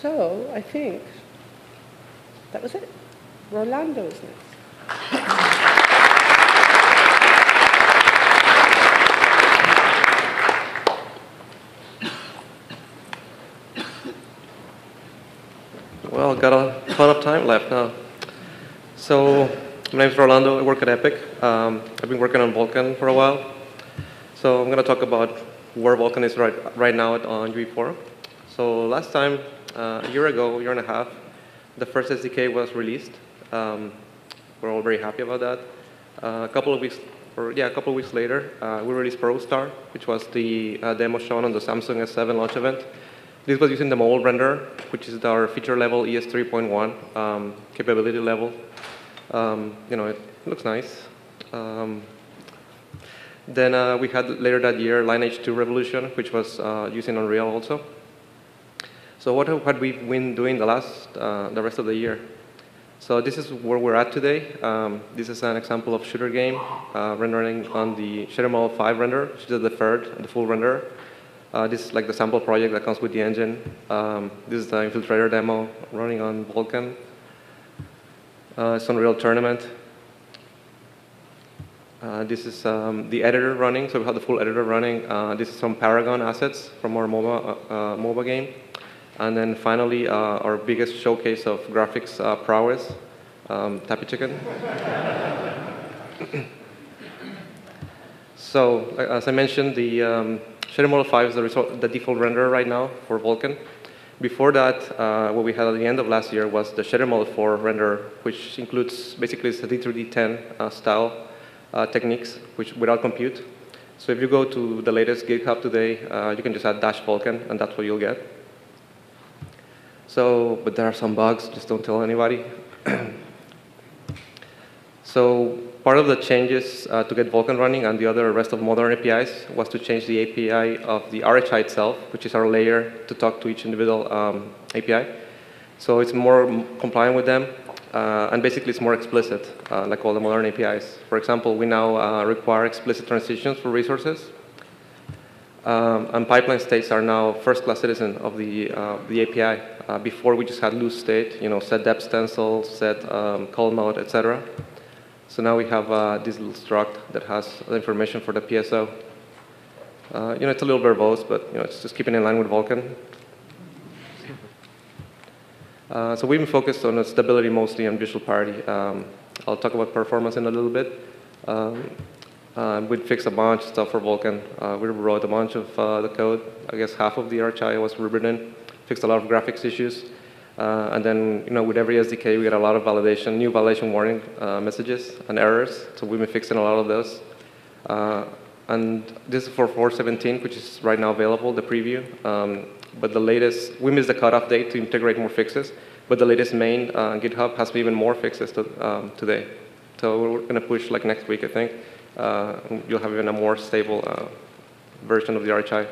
K: So I think that was it. Rolando is next.
L: Well, got a ton of time left now. So, my name is Rolando. I work at Epic. Um, I've been working on Vulkan for a while. So, I'm going to talk about where Vulkan is right, right now on UE4. So, last time uh, a year ago, year and a half, the first SDK was released. Um, we're all very happy about that. Uh, a couple of weeks, or yeah, a couple of weeks later, uh, we released ProtoStar, which was the uh, demo shown on the Samsung S7 launch event. This was using the mobile render, which is our feature level ES 3.1 um, capability level. Um, you know, it looks nice. Um, then uh, we had later that year Lineage 2 Revolution, which was uh, using Unreal also. So what have we been doing the last, uh, the rest of the year? So this is where we're at today. Um, this is an example of shooter game uh, rendering on the Shader Model 5 render, which is the third, the full render. Uh, this is like the sample project that comes with the engine. Um, this is the Infiltrator demo running on Vulkan. Uh, it's Unreal Tournament. Uh, this is um, the editor running, so we have the full editor running. Uh, this is some Paragon assets from our MOBA, MOBA game. And then finally, uh, our biggest showcase of graphics uh, prowess, um, Tappy Chicken. so, as I mentioned, the um, Shader Model 5 is the, result, the default renderer right now for Vulkan. Before that, uh, what we had at the end of last year was the Shader Model 4 renderer, which includes basically the D3D10 uh, style uh, techniques, which without compute. So if you go to the latest GitHub today, uh, you can just add dash Vulkan, and that's what you'll get. So, but there are some bugs, just don't tell anybody. so part of the changes uh, to get Vulkan running and the other rest of modern APIs was to change the API of the RHI itself, which is our layer to talk to each individual um, API. So it's more compliant with them, uh, and basically it's more explicit, uh, like all the modern APIs. For example, we now uh, require explicit transitions for resources, um, and pipeline states are now first-class citizen of the, uh, the API. Uh, before we just had loose state, you know, set depth stencil, set um, cull mode, etc. So now we have uh, this little struct that has the information for the PSO. Uh, you know, it's a little verbose, but you know, it's just keeping in line with Vulkan. Uh, so we've been focused on stability mostly and visual parity. Um, I'll talk about performance in a little bit. Uh, we fixed a bunch of stuff for Vulkan. Uh, we wrote a bunch of uh, the code. I guess half of the RHI was rewritten. Fixed a lot of graphics issues. Uh, and then, you know, with every SDK, we get a lot of validation, new validation warning uh, messages and errors. So we've been fixing a lot of those. And this is for 4.17, which is right now available, the preview. Um, but the latest, we missed the cutoff date to integrate more fixes. But the latest main GitHub has even more fixes to, um, today. So we're going to push like next week, I think you'll have even a more stable uh, version of the RHI.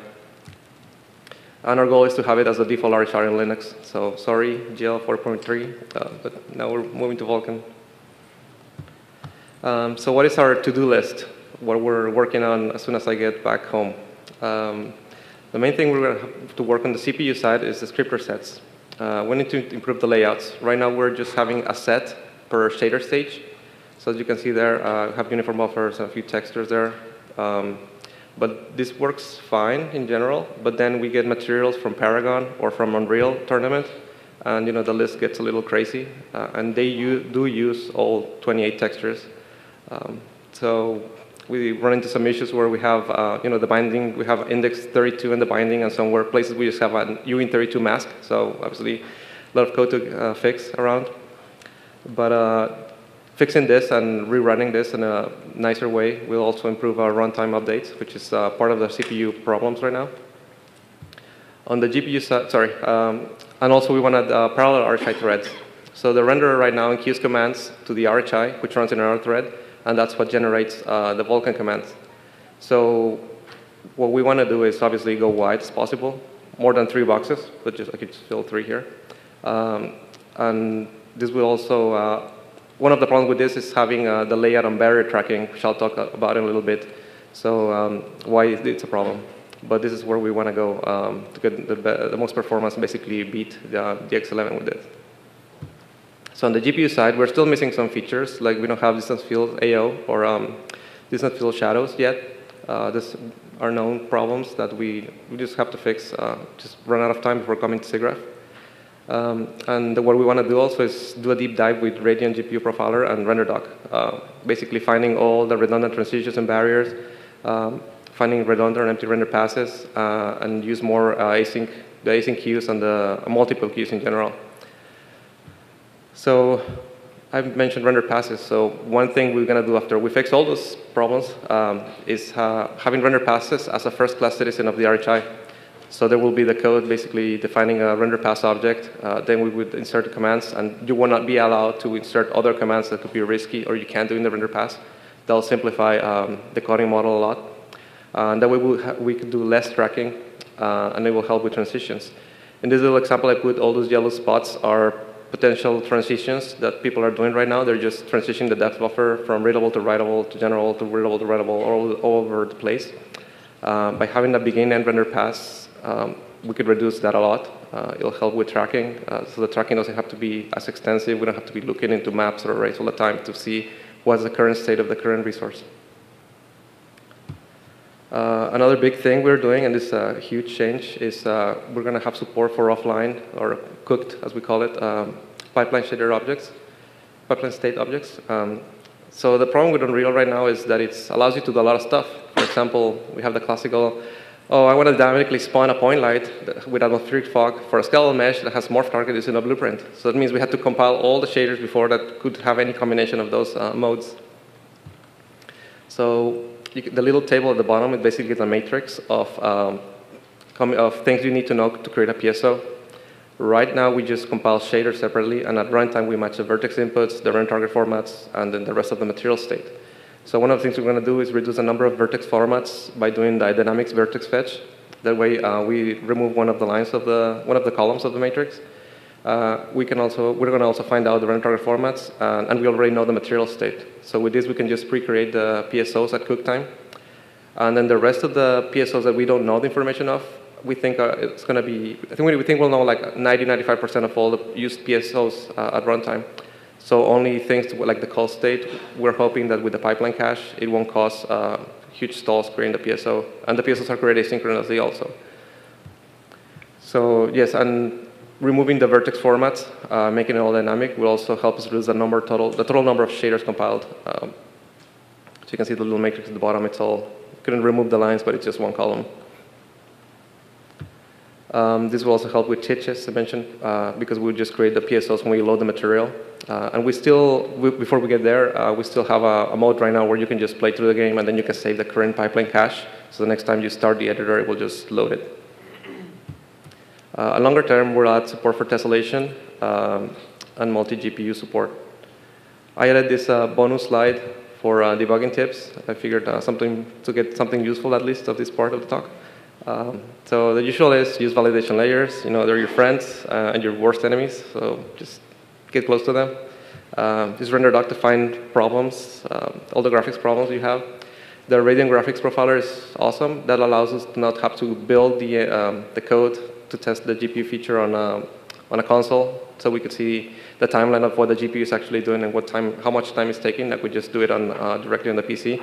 L: And our goal is to have it as a default RHI in Linux. So sorry, GL 4.3, uh, but now we're moving to Vulkan. Um, so what is our to-do list? What we're working on as soon as I get back home. Um, the main thing we're going to have to work on the CPU side is descriptor sets. Uh, we need to improve the layouts. Right now we're just having a set per shader stage. So as you can see there, uh, have uniform buffers and a few textures there. Um, but this works fine in general, but then we get materials from Paragon or from Unreal Tournament, and you know the list gets a little crazy, uh, and they do use all 28 textures. Um, so we run into some issues where we have, uh, you know, the binding, we have index 32 in the binding, and somewhere places we just have an uint32 mask, so obviously a lot of code to uh, fix around. But uh, Fixing this and rerunning this in a nicer way will also improve our runtime updates, which is uh, part of the CPU problems right now. On the GPU side, sorry, um, and also we wanted uh, parallel RHI threads. So the renderer right now enqueues commands to the RHI, which runs in another thread, and that's what generates uh, the Vulkan commands. So what we want to do is obviously go wide as possible, more than three boxes, but just I could fill three here. Um, and this will also uh, one of the problems with this is having uh, the layout on barrier tracking, which I'll talk about in a little bit. So um, why it's a problem. But this is where we want to go um, to get the, the, most performance, basically beat the, the X11 with it. So on the GPU side, we're still missing some features, like we don't have distance field AO or um, distance field shadows yet. Uh, these are known problems that we, we just have to fix, uh, just run out of time before coming to SIGGRAPH. Um, and what we want to do also is do a deep dive with Radeon GPU Profiler and RenderDoc, uh, basically finding all the redundant transitions and barriers, um, finding redundant and empty render passes, uh, and use more uh, async, the async queues and the multiple queues in general. So I've mentioned render passes. So one thing we're going to do after we fix all those problems um, is uh, having render passes as a first-class citizen of the RHI. So there will be the code basically defining a render pass object. Uh, then we would insert the commands, and you will not be allowed to insert other commands that could be risky or you can't do in the render pass. That'll simplify um, the coding model a lot. Uh, and that way we'll we could do less tracking, uh, and it will help with transitions. In this little example I put, all those yellow spots are potential transitions that people are doing right now. They're just transitioning the depth buffer from readable to writable to general to readable to writable all, all over the place. Uh, by having a begin and render pass um, we could reduce that a lot. Uh, it'll help with tracking, uh, so the tracking doesn't have to be as extensive. We don't have to be looking into maps or arrays all the time to see what's the current state of the current resource. Uh, another big thing we're doing, and this is a huge change, is uh, we're going to have support for offline, or cooked, as we call it, um, pipeline shader objects, pipeline state objects. Um, so the problem with Unreal right now is that it allows you to do a lot of stuff. For example, we have the classical, oh, I want to dynamically spawn a point light with atmospheric fog for a skeletal mesh that has morph target is in a blueprint. So that means we had to compile all the shaders before that could have any combination of those uh, modes. So can, the little table at the bottom, it basically is a matrix of, um, of things you need to know to create a PSO. Right now, we just compile shaders separately, and at runtime, we match the vertex inputs, the render target formats, and then the rest of the material state. So one of the things we're going to do is reduce the number of vertex formats by doing the dynamics vertex fetch. That way, uh, we remove one of the lines of the one of the columns of the matrix. Uh, we can also we're going to also find out the render target formats, uh, and we already know the material state. So with this, we can just pre-create the PSOs at cook time, and then the rest of the PSOs that we don't know the information of, we think uh, it's going to be, I think we, we, think we'll know like 90, 95% of all the used PSOs uh, at runtime. So only things like the cull state, we're hoping that with the pipeline cache, it won't cause uh, huge stalls creating the PSO. And the PSOs are created asynchronously also. So yes, and removing the vertex formats, uh, making it all dynamic, will also help us reduce the number total, the total number of shaders compiled. Um, so you can see the little matrix at the bottom, it's all, couldn't remove the lines, but it's just one column. Um, this will also help with hitches, I mentioned, uh, because we just create the PSOs when we load the material. Uh, and we still, we, before we get there, uh, we still have a, a, mode right now where you can just play through the game and then you can save the current pipeline cache. So the next time you start the editor, it will just load it. Uh, a longer term, we'll add support for tessellation um, and multi-GPU support. I added this uh, bonus slide for uh, debugging tips. I figured something to get something useful at least of this part of the talk. Um, so the usual is use validation layers. You know, they're your friends uh, and your worst enemies, so just get close to them. Um, use RenderDoc to find problems, um, all the graphics problems you have. The Radeon Graphics Profiler is awesome. That allows us to not have to build the, um, the code to test the GPU feature on a, on a console, so we could see the timeline of what the GPU is actually doing and what time, how much time it's taking. Like we just do it on, uh, directly on the PC.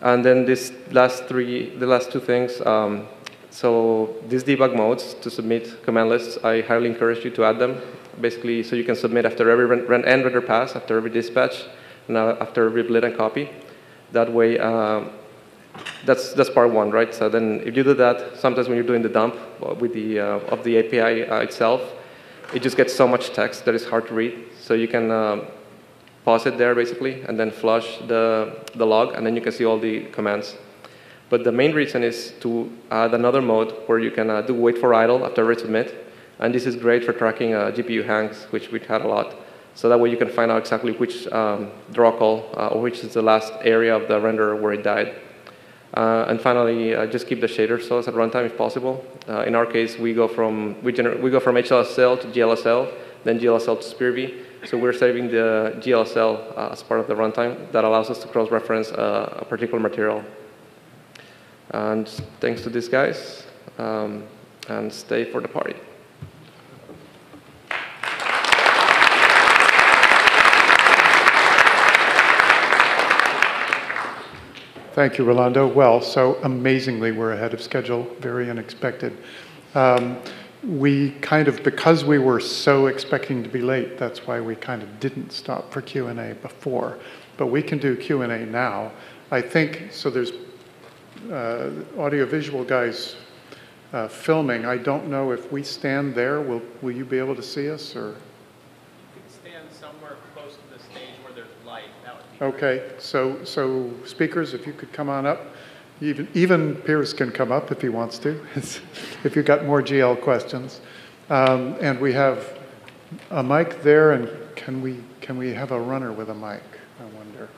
L: And then this last three, the last two things, um, so these debug modes to submit command lists, I highly encourage you to add them. Basically, so you can submit after every run, end render pass, after every dispatch, and uh, after every and copy. That way, uh, that's that's part one, right? So then, if you do that, sometimes when you're doing the dump with the uh, of the API uh, itself, it just gets so much text that it's hard to read. So you can um, pause it there basically, and then flush the, the log, and then you can see all the commands. But the main reason is to add another mode where you can uh, do wait for idle after resubmit. And this is great for tracking uh, GPU hangs, which we had a lot. So that way you can find out exactly which um, draw call uh, or which is the last area of the renderer where it died. Uh, and finally, uh, just keep the shader source at runtime if possible. Uh, in our case, we go from we, we go from HLSL to GLSL, then GLSL to SPIR-V. So we're saving the GLSL uh, as part of the runtime that allows us to cross-reference uh, a particular material. And thanks to these guys, um, and stay for the party.
D: Thank you, Rolando. Well, so amazingly, we're ahead of schedule, very unexpected. Um, we kind of, because we were so expecting to be late, that's why we kind of didn't stop for Q&A before. But we can do Q&A now. I think, so there's uh, audiovisual guys uh, filming. I don't know if we stand there, will, will you be able to see us or?
M: You can stand somewhere close to the stage where there's light.
D: okay, so, so speakers, if you could come on up. Even, even Piers can come up if he wants to, if you've got more GL questions. Um, and we have a mic there, and can we, can we have a runner with a mic, I wonder?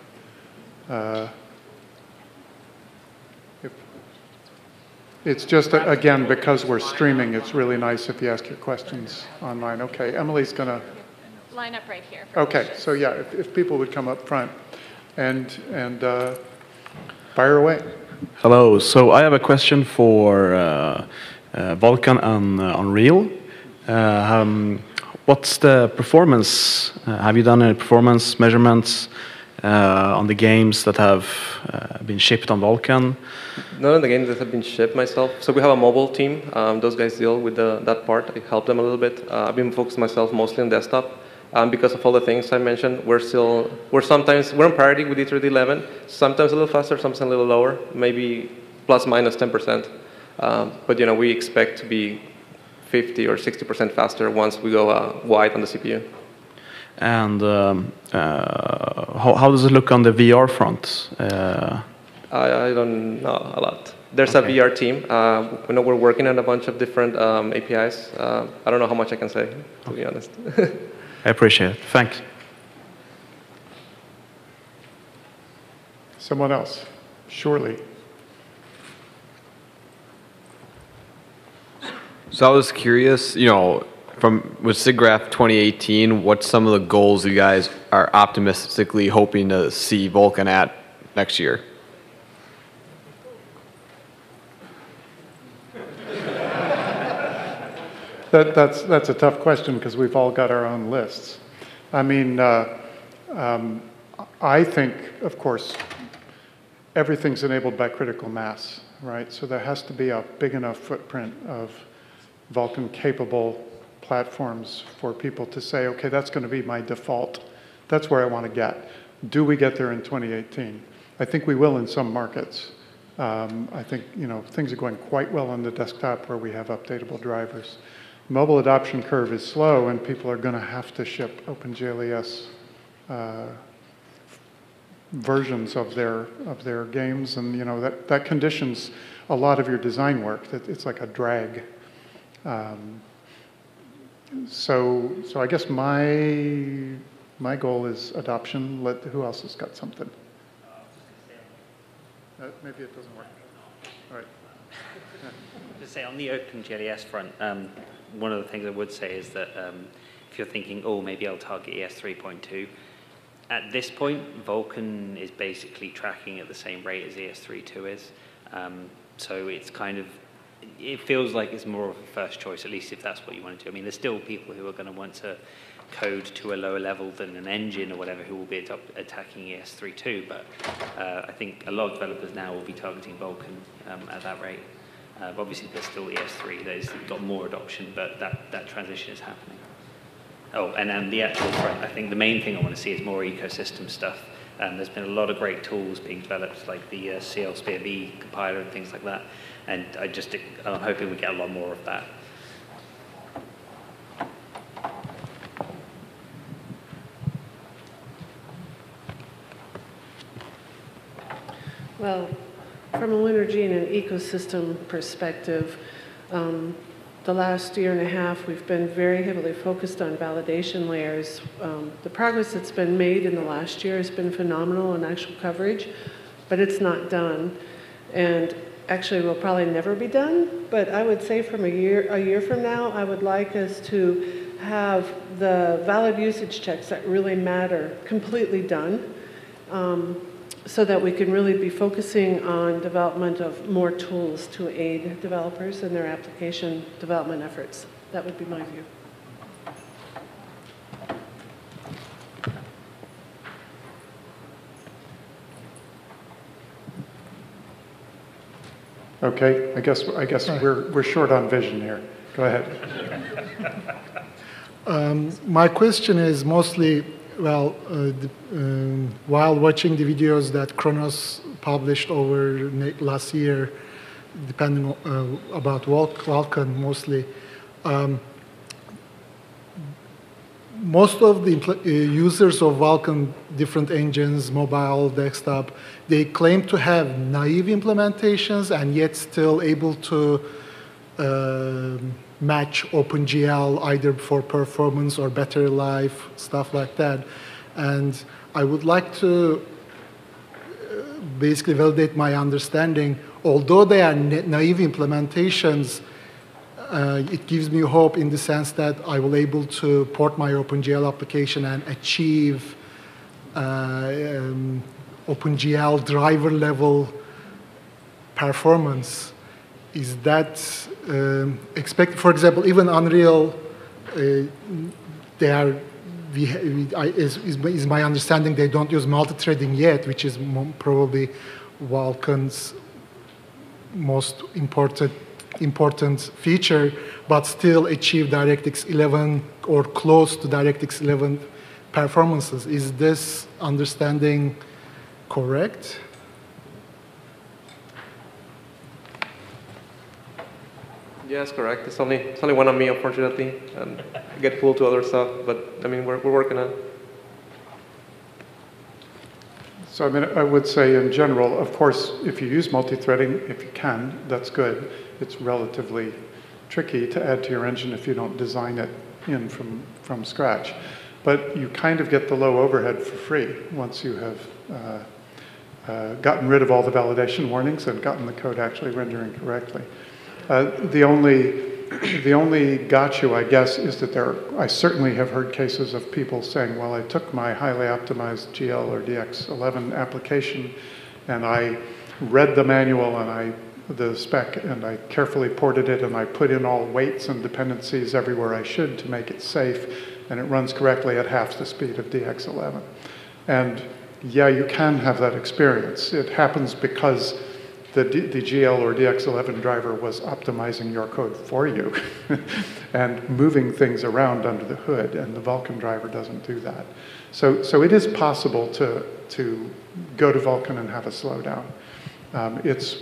D: Uh, if, it's just, a, again, because we're streaming, it's really nice if you ask your questions online. Okay, Emily's going to...
N: Line up right here.
D: Okay, so yeah, if, if, people would come up front and, and uh, fire away.
O: Hello. So I have a question for uh, uh, Vulkan and uh, Unreal. Uh, um, what's the performance? Uh, have you done any performance measurements uh, on the games that have been shipped on Vulkan?
L: None of the games that have been shipped myself. So we have a mobile team. Um, those guys deal with the, that part. I help them a little bit. I've been focused myself mostly on desktop. Um, because of all the things I mentioned, we're still, we're sometimes, we're on parity with D3D11, sometimes a little faster, sometimes a little lower, maybe plus minus 10%. Um, but you know, we expect to be 50 or 60% faster once we go uh, wide on the CPU.
O: And um, uh, how, how, does it look on the VR front? Uh,
L: I, I, don't know a lot. There's okay. a VR team. Uh, we know we're working on a bunch of different um, APIs. Uh, I don't know how much I can say, to okay. be honest.
O: I appreciate it. Thanks.
D: Someone else, surely.
N: So I was curious, you know, from with SIGGRAPH 2018, what's some of the goals you guys are optimistically hoping to see Vulkan at next year?
D: That, that's, that's a tough question because we've all got our own lists. I mean, uh, um, I think, of course, everything's enabled by critical mass, right? So there has to be a big enough footprint of Vulkan capable platforms for people to say, okay, that's going to be my default. That's where I want to get. Do we get there in 2018? I think we will in some markets. Um, I think you know things are going quite well on the desktop where we have updatable drivers mobile adoption curve is slow and people are going to have to ship OpenGL ES uh, versions of their, of their games. And you know, that, that conditions a lot of your design work. That It's like a drag. Um, so, so I guess my, my goal is adoption. Let, who else has got something? Uh, maybe it doesn't work. All right.
F: To say on the OpenGL ES front, um, one of the things I would say is that um, if you're thinking, oh, maybe I'll target ES 3.2, at this point, Vulkan is basically tracking at the same rate as ES 3.2 is. Um, so it's kind of, it feels like it's more of a first choice, at least if that's what you want to do. I mean, there's still people who are going to want to code to a lower level than an engine or whatever who will be attacking ES 3.2, but uh, I think a lot of developers now will be targeting Vulkan um, at that rate. Uh, obviously, there's still ES3. There's got more adoption, but that, that transition is happening. Oh, and then the actual I think the main thing I want to see is more ecosystem stuff. Um, there's been a lot of great tools being developed, like the uh, CL SPIR-V compiler and things like that. And I just, I'm hoping we get a lot more of that.
K: Well, from a LunarG and an ecosystem perspective, um, the last year and a half, we've been very heavily focused on validation layers. Um, the progress that's been made in the last year has been phenomenal in actual coverage, but it's not done. And actually we'll probably never be done, but I would say from a year, a year from now, I would like us to have the valid usage checks that really matter completely done. Um, so that we can really be focusing on development of more tools to aid developers in their application development efforts. That would be my view.
D: Okay, I guess I guess we're we're short on vision here. Go ahead.
P: um, my question is mostly well, uh, the, um, while watching the videos that Khronos published over last year, depending uh, about Vulkan mostly, um, most of the uh, users of Vulkan, different engines, mobile, desktop, they claim to have naive implementations and yet still able to uh, match OpenGL either for performance or better life, stuff like that. And I would like to uh, basically validate my understanding. Although they are naive implementations, uh, it gives me hope in the sense that I will able to port my OpenGL application and achieve uh, um, OpenGL driver level performance. Is that um, expected? For example, even Unreal, uh, they are we, we I, is, is, my understanding they don't use multi-threading yet, which is probably Vulkan's most important important feature, but still achieve DirectX 11 or close to DirectX 11 performances. Is this understanding correct?
L: Yes, correct. It's only it's only one of me, unfortunately, and I get pulled to other stuff. But I mean, we're we're working on. it.
D: So I mean, I would say in general, of course, if you use multi-threading, if you can, that's good. It's relatively tricky to add to your engine if you don't design it in from, from scratch. But you kind of get the low overhead for free once you have uh, uh, gotten rid of all the validation warnings and gotten the code actually rendering correctly. Uh, the only the only gotcha, I guess, is that there, I certainly have heard cases of people saying, well, I took my highly optimized GL or DX11 application and I read the manual and I, the spec, and I carefully ported it and I put in all waits and dependencies everywhere I should to make it safe and it runs correctly at half the speed of DX11. And yeah, you can have that experience. It happens because the, the GL or DX11 driver was optimizing your code for you and moving things around under the hood, and the Vulkan driver doesn't do that. So, so it is possible to, to go to Vulkan and have a slowdown. Um, it's,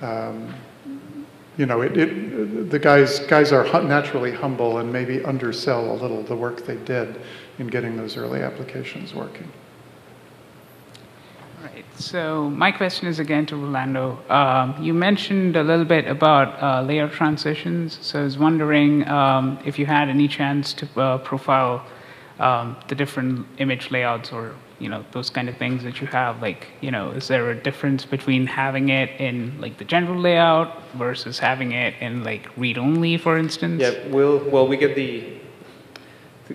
D: um, you know, it, it, the guys, guys are naturally humble and maybe undersell a little the work they did in getting those early applications working.
Q: So my question is again to Rolando. Um, you mentioned a little bit about uh, layer transitions. So I was wondering um, if you had any chance to uh, profile um, the different image layouts or you know those kind of things that you have. Like you know, is there a difference between having it in like the general layout versus having it in like read only, for instance?
L: Yeah, we'll well we get the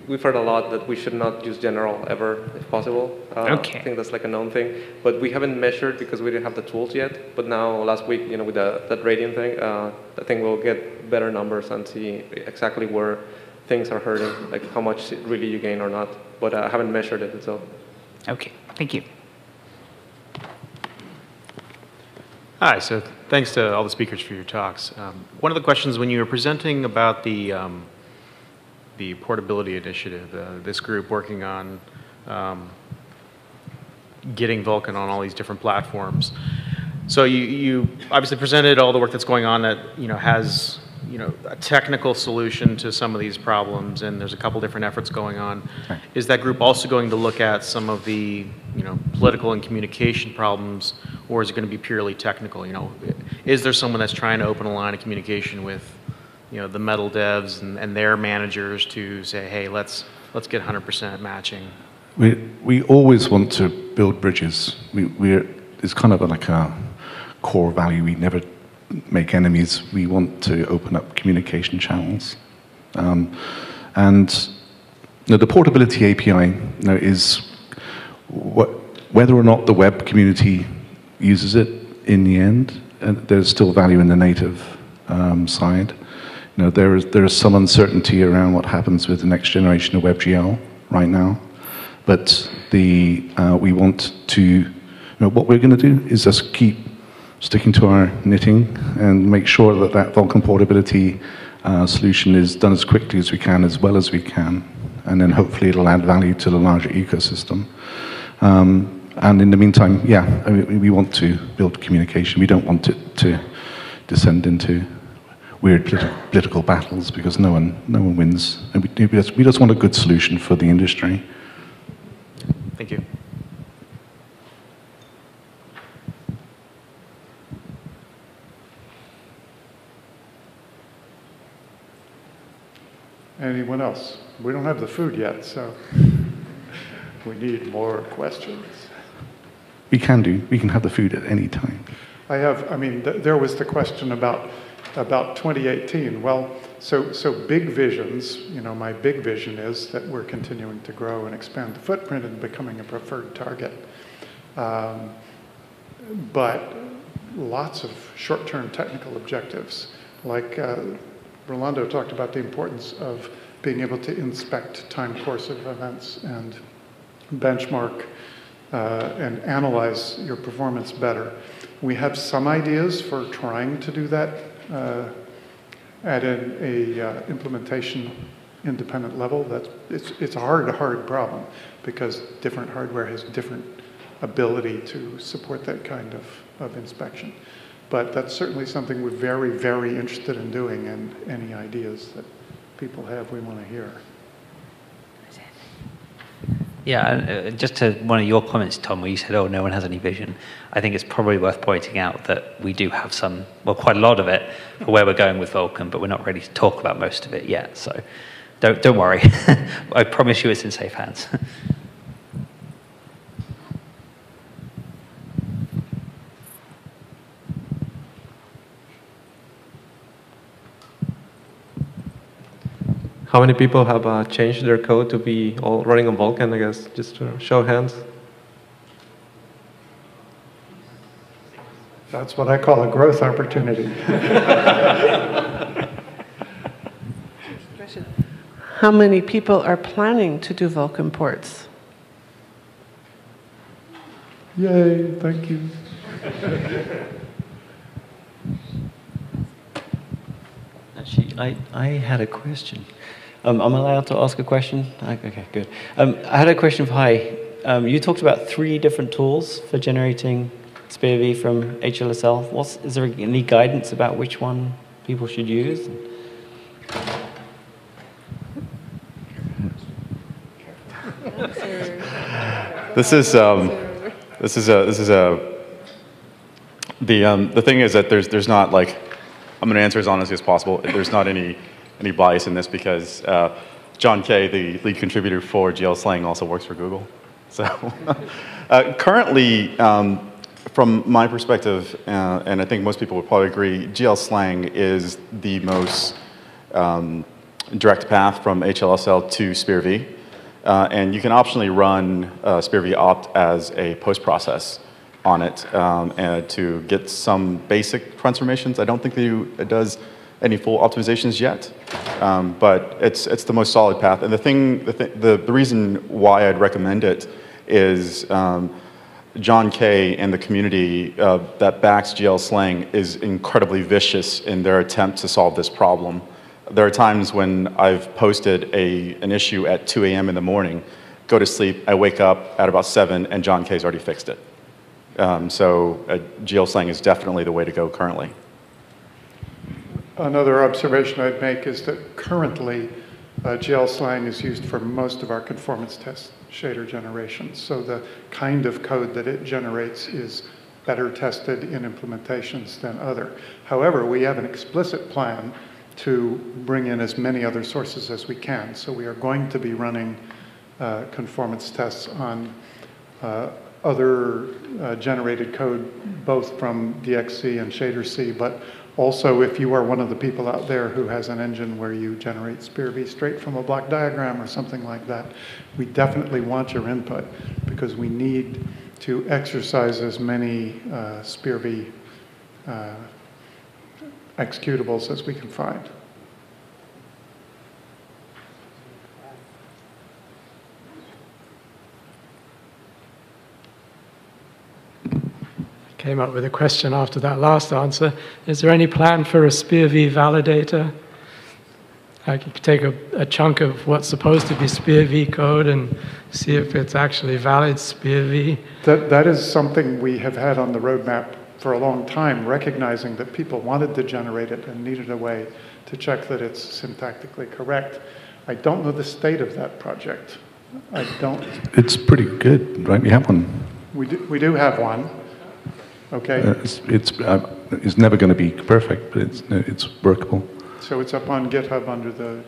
L: we've heard a lot that we should not use general ever if possible. Uh,
Q: okay.
L: I think that's like a known thing, but we haven't measured because we didn't have the tools yet. But now last week, you know, with the, that rating thing, uh, I think we'll get better numbers and see exactly where things are hurting, like how much really you gain or not. But uh, I haven't measured it, so.
Q: Okay, thank you.
R: Hi, so thanks to all the speakers for your talks. Um, one of the questions when you were presenting about the um, the portability initiative, uh, this group working on um, getting Vulkan on all these different platforms. So you, you obviously presented all the work that's going on that you know has you know a technical solution to some of these problems, and there's a couple different efforts going on. Right. Is that group also going to look at some of the you know political and communication problems, or is it going to be purely technical? You know, is there someone that's trying to open a line of communication with you know, the metal devs and, and their managers to say, hey, let's, let's get 100% matching?
H: We, we always want to build bridges. We, we're, it's kind of like a core value. We never make enemies. We want to open up communication channels. Um, and you know, the portability API you know, is what, whether or not the web community uses it in the end, and there's still value in the native um, side. You know, there is, there is some uncertainty around what happens with the next generation of WebGL right now, but the, uh, we want to, you know, what we're going to do is just keep sticking to our knitting and make sure that that Vulkan portability uh, solution is done as quickly as we can, as well as we can, and then hopefully it'll add value to the larger ecosystem. Um, and in the meantime, yeah, I mean, we want to build communication. We don't want it to descend into weird politi political battles because no one, no one wins. And we, we, just, we just want a good solution for the industry.
R: Thank you.
D: Anyone else? We don't have the food yet, so we need more questions.
H: We can do. We can have the food at any time.
D: I have, I mean, th there was the question about about 2018. Well, so, so big visions, you know, my big vision is that we're continuing to grow and expand the footprint and becoming a preferred target. Um, but lots of short-term technical objectives, like uh, Rolando talked about the importance of being able to inspect time course of events and benchmark uh, and analyze your performance better. We have some ideas for trying to do that at an a, uh, implementation independent level. That's, it's, it's a hard, hard problem because different hardware has different ability to support that kind of, of inspection. But that's certainly something we're very, very interested in doing and any ideas that people have, we want to hear.
F: Yeah, and uh, just to one of your comments, Tom, where you said, "Oh, no one has any vision." I think it's probably worth pointing out that we do have some, well, quite a lot of it for where we're going with Vulkan, but we're not ready to talk about most of it yet. So, don't don't worry. I promise you, it's in safe hands.
S: How many people have uh, changed their code to be all running on Vulkan, I guess? Just to show hands.
D: That's what I call a growth opportunity.
K: How many people are planning to do Vulkan ports?
D: Yay, thank you.
T: Actually, I, I had a question. Um, I'm allowed to ask a question? Okay, good. Um, I had a question for Hai. Um, you talked about three different tools for generating SPIR-V from HLSL. What's, is there any guidance about which one people should use?
J: This is um, this is a this is a the um, the thing is that there's there's not like I'm going to answer as honestly as possible. There's not any any bias in this because uh, John Kay, the lead contributor for glslang, also works for Google. So uh, currently, um, from my perspective, uh, and I think most people would probably agree, glslang is the most um, direct path from HLSL to SPIR-V. Uh, and you can optionally run uh, spirv-opt as a post process on it um, to get some basic transformations. I don't think that it does any full optimizations yet, um, but it's, it's the most solid path. And the thing, the, th the, the reason why I'd recommend it is um, John Kay and the community uh, that backs glslang is incredibly vicious in their attempt to solve this problem. There are times when I've posted a, an issue at 2 a.m. in the morning, go to sleep, I wake up at about 7, and John Kay's already fixed it. Um, so uh, glslang is definitely the way to go currently.
D: Another observation I'd make is that currently uh, glslang is used for most of our conformance test shader generations. So the kind of code that it generates is better tested in implementations than other. However, we have an explicit plan to bring in as many other sources as we can. So we are going to be running uh, conformance tests on uh, other uh, generated code, both from DXC and ShaderC, but also if you are one of the people out there who has an engine where you generate SPIR-V straight from a block diagram or something like that, we definitely want your input because we need to exercise as many uh, SPIR-V uh, executables as we can find.
C: Came up with a question after that last answer. Is there any plan for a SPIR-V validator? I could take a, a, chunk of what's supposed to be SPIR-V code and see if it's actually valid SPIR-V.
D: That, that is something we have had on the roadmap for a long time, recognizing that people wanted to generate it and needed a way to check that it's syntactically correct. I don't know the state of that project. I don't.
H: It's pretty good, right? We have one.
D: We do, we do have one. Okay.
H: Uh, it's it's, uh, it's never going to be perfect, but it's uh, it's workable.
D: So it's up on GitHub under the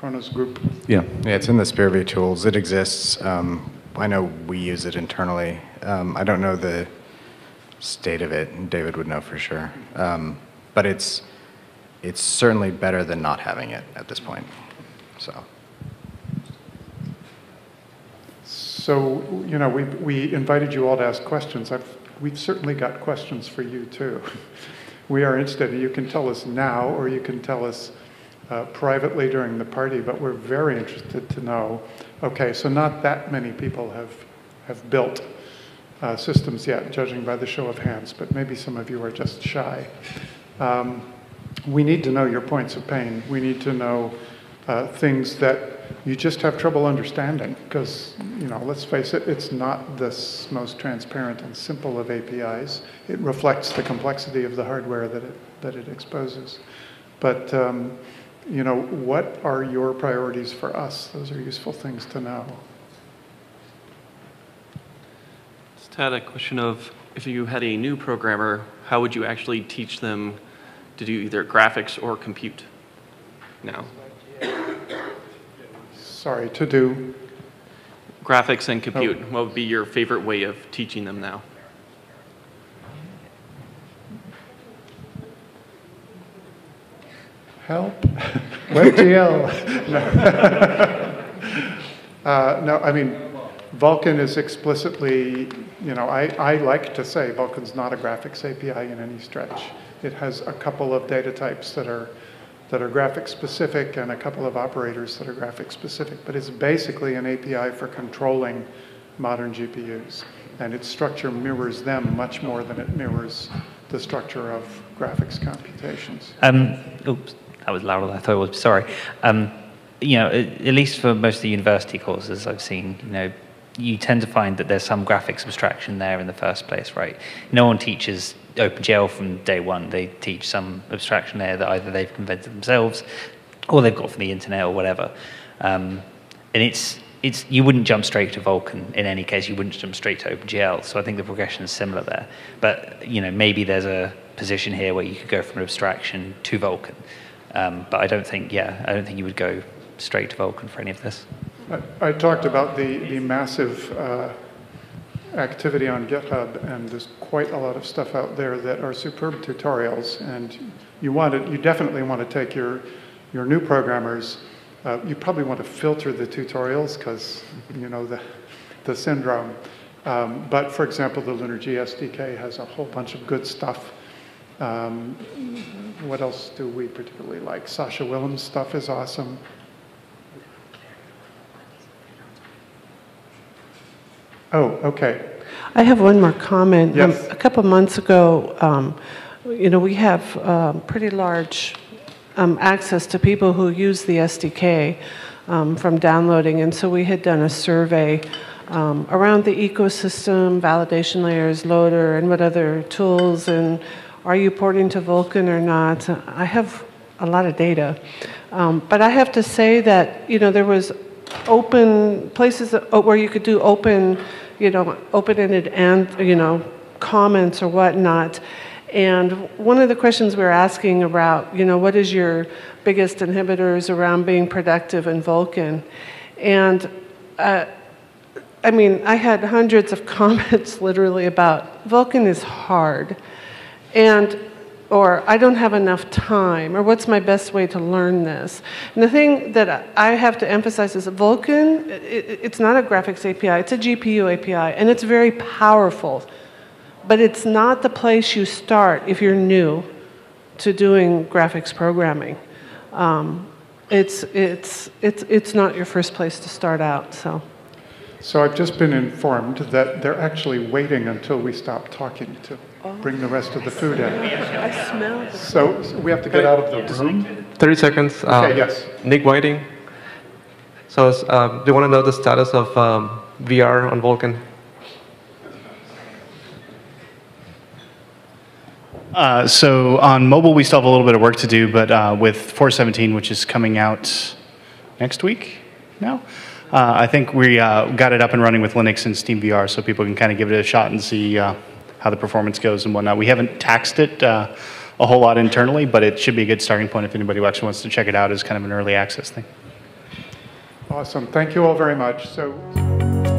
D: Khronos group.
H: Yeah.
U: Yeah, it's in the SPIR-V tools. It exists. Um, I know we use it internally. Um, I don't know the state of it. David would know for sure. Um, but it's it's certainly better than not having it at this point. So.
D: So, you know, we, we invited you all to ask questions. I've, we've certainly got questions for you too. we are interested. You can tell us now, or you can tell us uh, privately during the party, but we're very interested to know. Okay, so not that many people have have built uh, systems yet, judging by the show of hands, but maybe some of you are just shy. Um, we need to know your points of pain. We need to know uh, things that you just have trouble understanding because, you know, let's face it, it's not the most transparent and simple of APIs. It reflects the complexity of the hardware that it, that it exposes. But, um, you know, what are your priorities for us? Those are useful things to know.
M: Just had a question of if you had a new programmer, how would you actually teach them to do either graphics or compute now?
D: Sorry, to do?
M: Graphics and compute.
D: Oh.
M: What would be your favorite way of teaching them now?
D: Help. WebGL. no. uh, no, I mean, Vulkan is explicitly, you know, I, I like to say Vulkan's not a graphics API in any stretch. It has a couple of data types that are, that are graphics specific and a couple of operators that are graphics specific, but it's basically an API for controlling modern GPUs. And its structure mirrors them much more than it mirrors the structure of graphics computations.
F: Um, oops, that was louder than I thought it was. Sorry. Um, you know, at, at least for most of the university courses I've seen, you know, you tend to find that there's some graphics abstraction there in the first place, right? No one teaches OpenGL from day one. They teach some abstraction there that either they've invented themselves or they've got from the internet or whatever. Um, and it's it's you wouldn't jump straight to Vulkan in any case. You wouldn't jump straight to OpenGL. So I think the progression is similar there. But you know maybe there's a position here where you could go from abstraction to Vulkan. Um, but I don't think yeah I don't think you would go straight to Vulkan for any of this.
D: I, I talked about the the massive. Uh, activity on GitHub, and there's quite a lot of stuff out there that are superb tutorials. And you want to, you definitely want to take your your new programmers. Uh, you probably want to filter the tutorials because you know the the syndrome. Um, but for example, the LunarG SDK has a whole bunch of good stuff. Um, what else do we particularly like? Sascha Willems' stuff is awesome. Oh, okay.
K: I have one more comment. Um,
D: Yes.
K: a couple months ago, um, you know, we have um, pretty large um, access to people who use the SDK um, from downloading, and so we had done a survey um, around the ecosystem, validation layers, loader, and what other tools, and are you porting to Vulkan or not? I have a lot of data, um, but I have to say that you know there was open places oh, where you could do open, you know, open-ended and you know comments or whatnot. And one of the questions we were asking about, you know, what is your biggest inhibitors around being productive in Vulkan? And uh, I mean, I had hundreds of comments literally about Vulkan is hard, and or I don't have enough time, or what's my best way to learn this? And the thing that I have to emphasize is Vulkan, it, it's not a graphics API, it's a GPU API, and it's very powerful. But it's not the place you start if you're new to doing graphics programming. Um, it's, it's, it's, it's not your first place to start out, so.
D: So I've just been informed that they're actually waiting until we stop talking to bring the rest of the food in.
K: I smell
D: So so we have to get out of the room?
L: 30 seconds.
D: Okay,
L: um,
D: yes.
L: Nick Whiting. So, um, do you want to know the status of um, VR on Vulkan?
V: Uh, so on mobile, we still have a little bit of work to do, but uh, with 417, which is coming out next week now, uh, I think we uh, got it up and running with Linux and Steam VR, so people can kind of give it a shot and see uh, how the performance goes and whatnot. We haven't taxed it uh, a whole lot internally, but it should be a good starting point if anybody actually wants to check it out as kind of an early access thing.
D: Awesome. Thank you all very much. So.